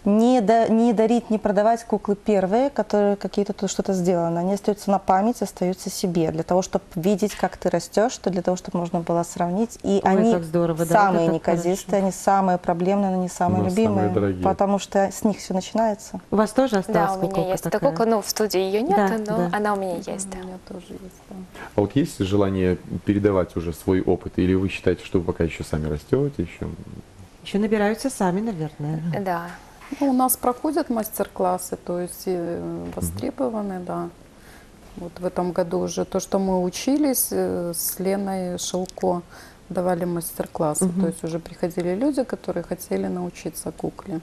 Не, да- не дарить, не продавать куклы первые, которые какие-то тут что-то сделаны. Они остаются на память, остаются себе, для того, чтобы видеть, как ты растешь, что для того, чтобы можно было сравнить. И Ой, они как здорово, да, самые это так неказистые, они самые проблемные, но не самые Да, любимые, самые дорогие. потому что с них все начинается. У вас тоже осталась Да, у меня куколка есть. Это такая? кукла, ну, в студии ее нет, Да, но да. она у меня есть, да. У меня тоже есть, да. А вот есть желание передавать уже свой опыт, или вы считаете, что вы пока еще сами растете, еще Еще набираются сами, наверное. Да. Ну, у нас проходят мастер-классы, то есть э, востребованы, да. Вот в этом году уже то, что мы учились э, с Леной Шелко, давали мастер-классы. Мгм. То есть уже приходили люди, которые хотели научиться кукле.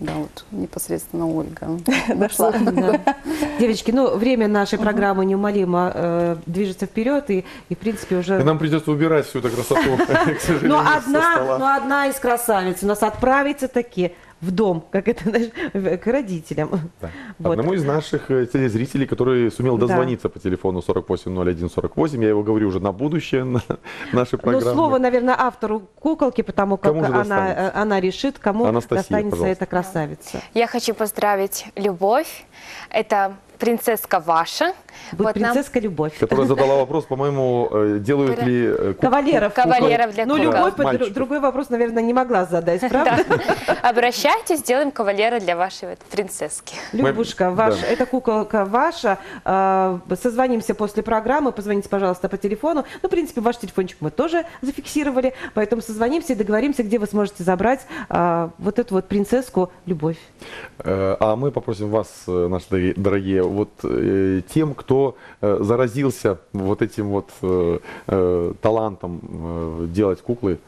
Да, вот непосредственно Ольга. Дошла. Да. Девочки, ну, время нашей программы неумолимо э, движется вперед, и, и, в принципе, уже... И нам придется убирать всю эту красоту, к сожалению, Но одна, но одна из красавиц у нас отправится таки в дом, как это знаешь, к родителям. Вот. Одному из наших э, телезрителей, который сумел Да. дозвониться по телефону 480148, я его говорю уже на будущее, на нашей Ну, программе. слово, наверное, автору куколки, потому как она, достанется? э, она решит, кому Анастасия, достанется пожалуйста. эта красавица. Я хочу поздравить Любовь. Это принцесска ваша. Будет нам- принцесска Любовь. Которая задала вопрос, по-моему, э, делают ли э, куклы- Кавалеров. Кавалеров для Ну, кукол. любовь, мальчиков. другой вопрос, наверное, не могла задать, правда? Обращайтесь, сделаем кавалера для вашей вот принцесски. Любушка, ваш, да. эта куколка ваша. Э, Созвонимся после программы, позвоните, пожалуйста, по телефону. Ну, в принципе, ваш телефончик мы тоже зафиксировали, поэтому созвонимся и договоримся, где вы сможете забрать э, вот эту вот принцесску Любовь. Э, А мы попросим вас, наши дорогие, вот э, тем, кто э, заразился вот этим вот э, талантом делать куклы,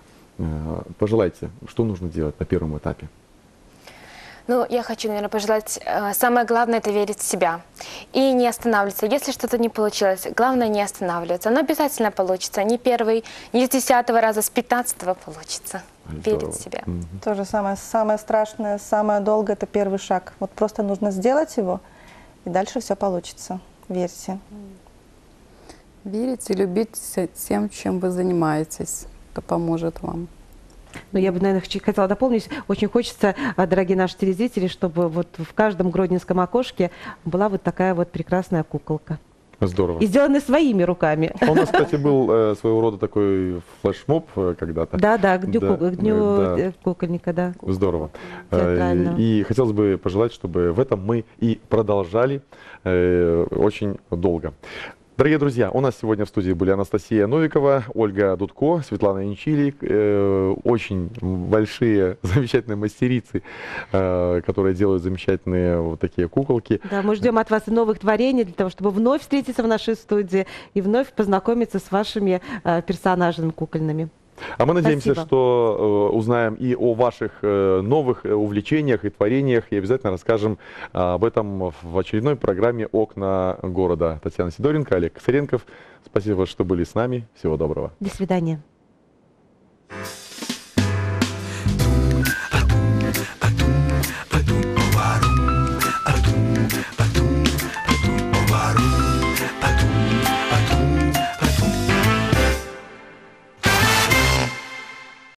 пожелайте, что нужно делать на первом этапе? Ну, я хочу, наверное, пожелать, самое главное это верить в себя и не останавливаться. Если что-то не получилось, главное не останавливаться. Оно обязательно получится. Не первый, не с десятого раза, с пятнадцатого получится. Верить в себя. То же самое, самое страшное, самое долгое – это первый шаг. Вот просто нужно сделать его, и дальше все получится. Верьте. Верить и любить тем, чем вы занимаетесь. Это поможет вам. Ну, я бы, наверное, хотела дополнить. Очень хочется, а, дорогие наши телезрители, чтобы вот в каждом гродненском окошке была вот такая вот прекрасная куколка. Здорово. И сделанная своими руками. У нас, кстати, был э, своего рода такой флешмоб э, когда-то. Да, да, к дню, Да, к дню да. э, кукольника, да. Здорово. И хотелось бы пожелать, чтобы в этом мы и продолжали очень долго. Дорогие друзья, у нас сегодня в студии были Анастасия Новикова, Ольга Дудко, Светлана Янчилик, э, очень большие, замечательные мастерицы, э, которые делают замечательные вот такие куколки. Да, мы ждем от вас новых творений для того, чтобы вновь встретиться в нашей студии и вновь познакомиться с вашими э, персонажами кукольными. А мы надеемся, Спасибо. что э, узнаем и о ваших э, новых э, увлечениях и творениях, и обязательно расскажем э, об этом в очередной программе «Окна города». Татьяна Сидоренко, Олег Косаренков. Спасибо, что были с нами. Всего доброго. До свидания.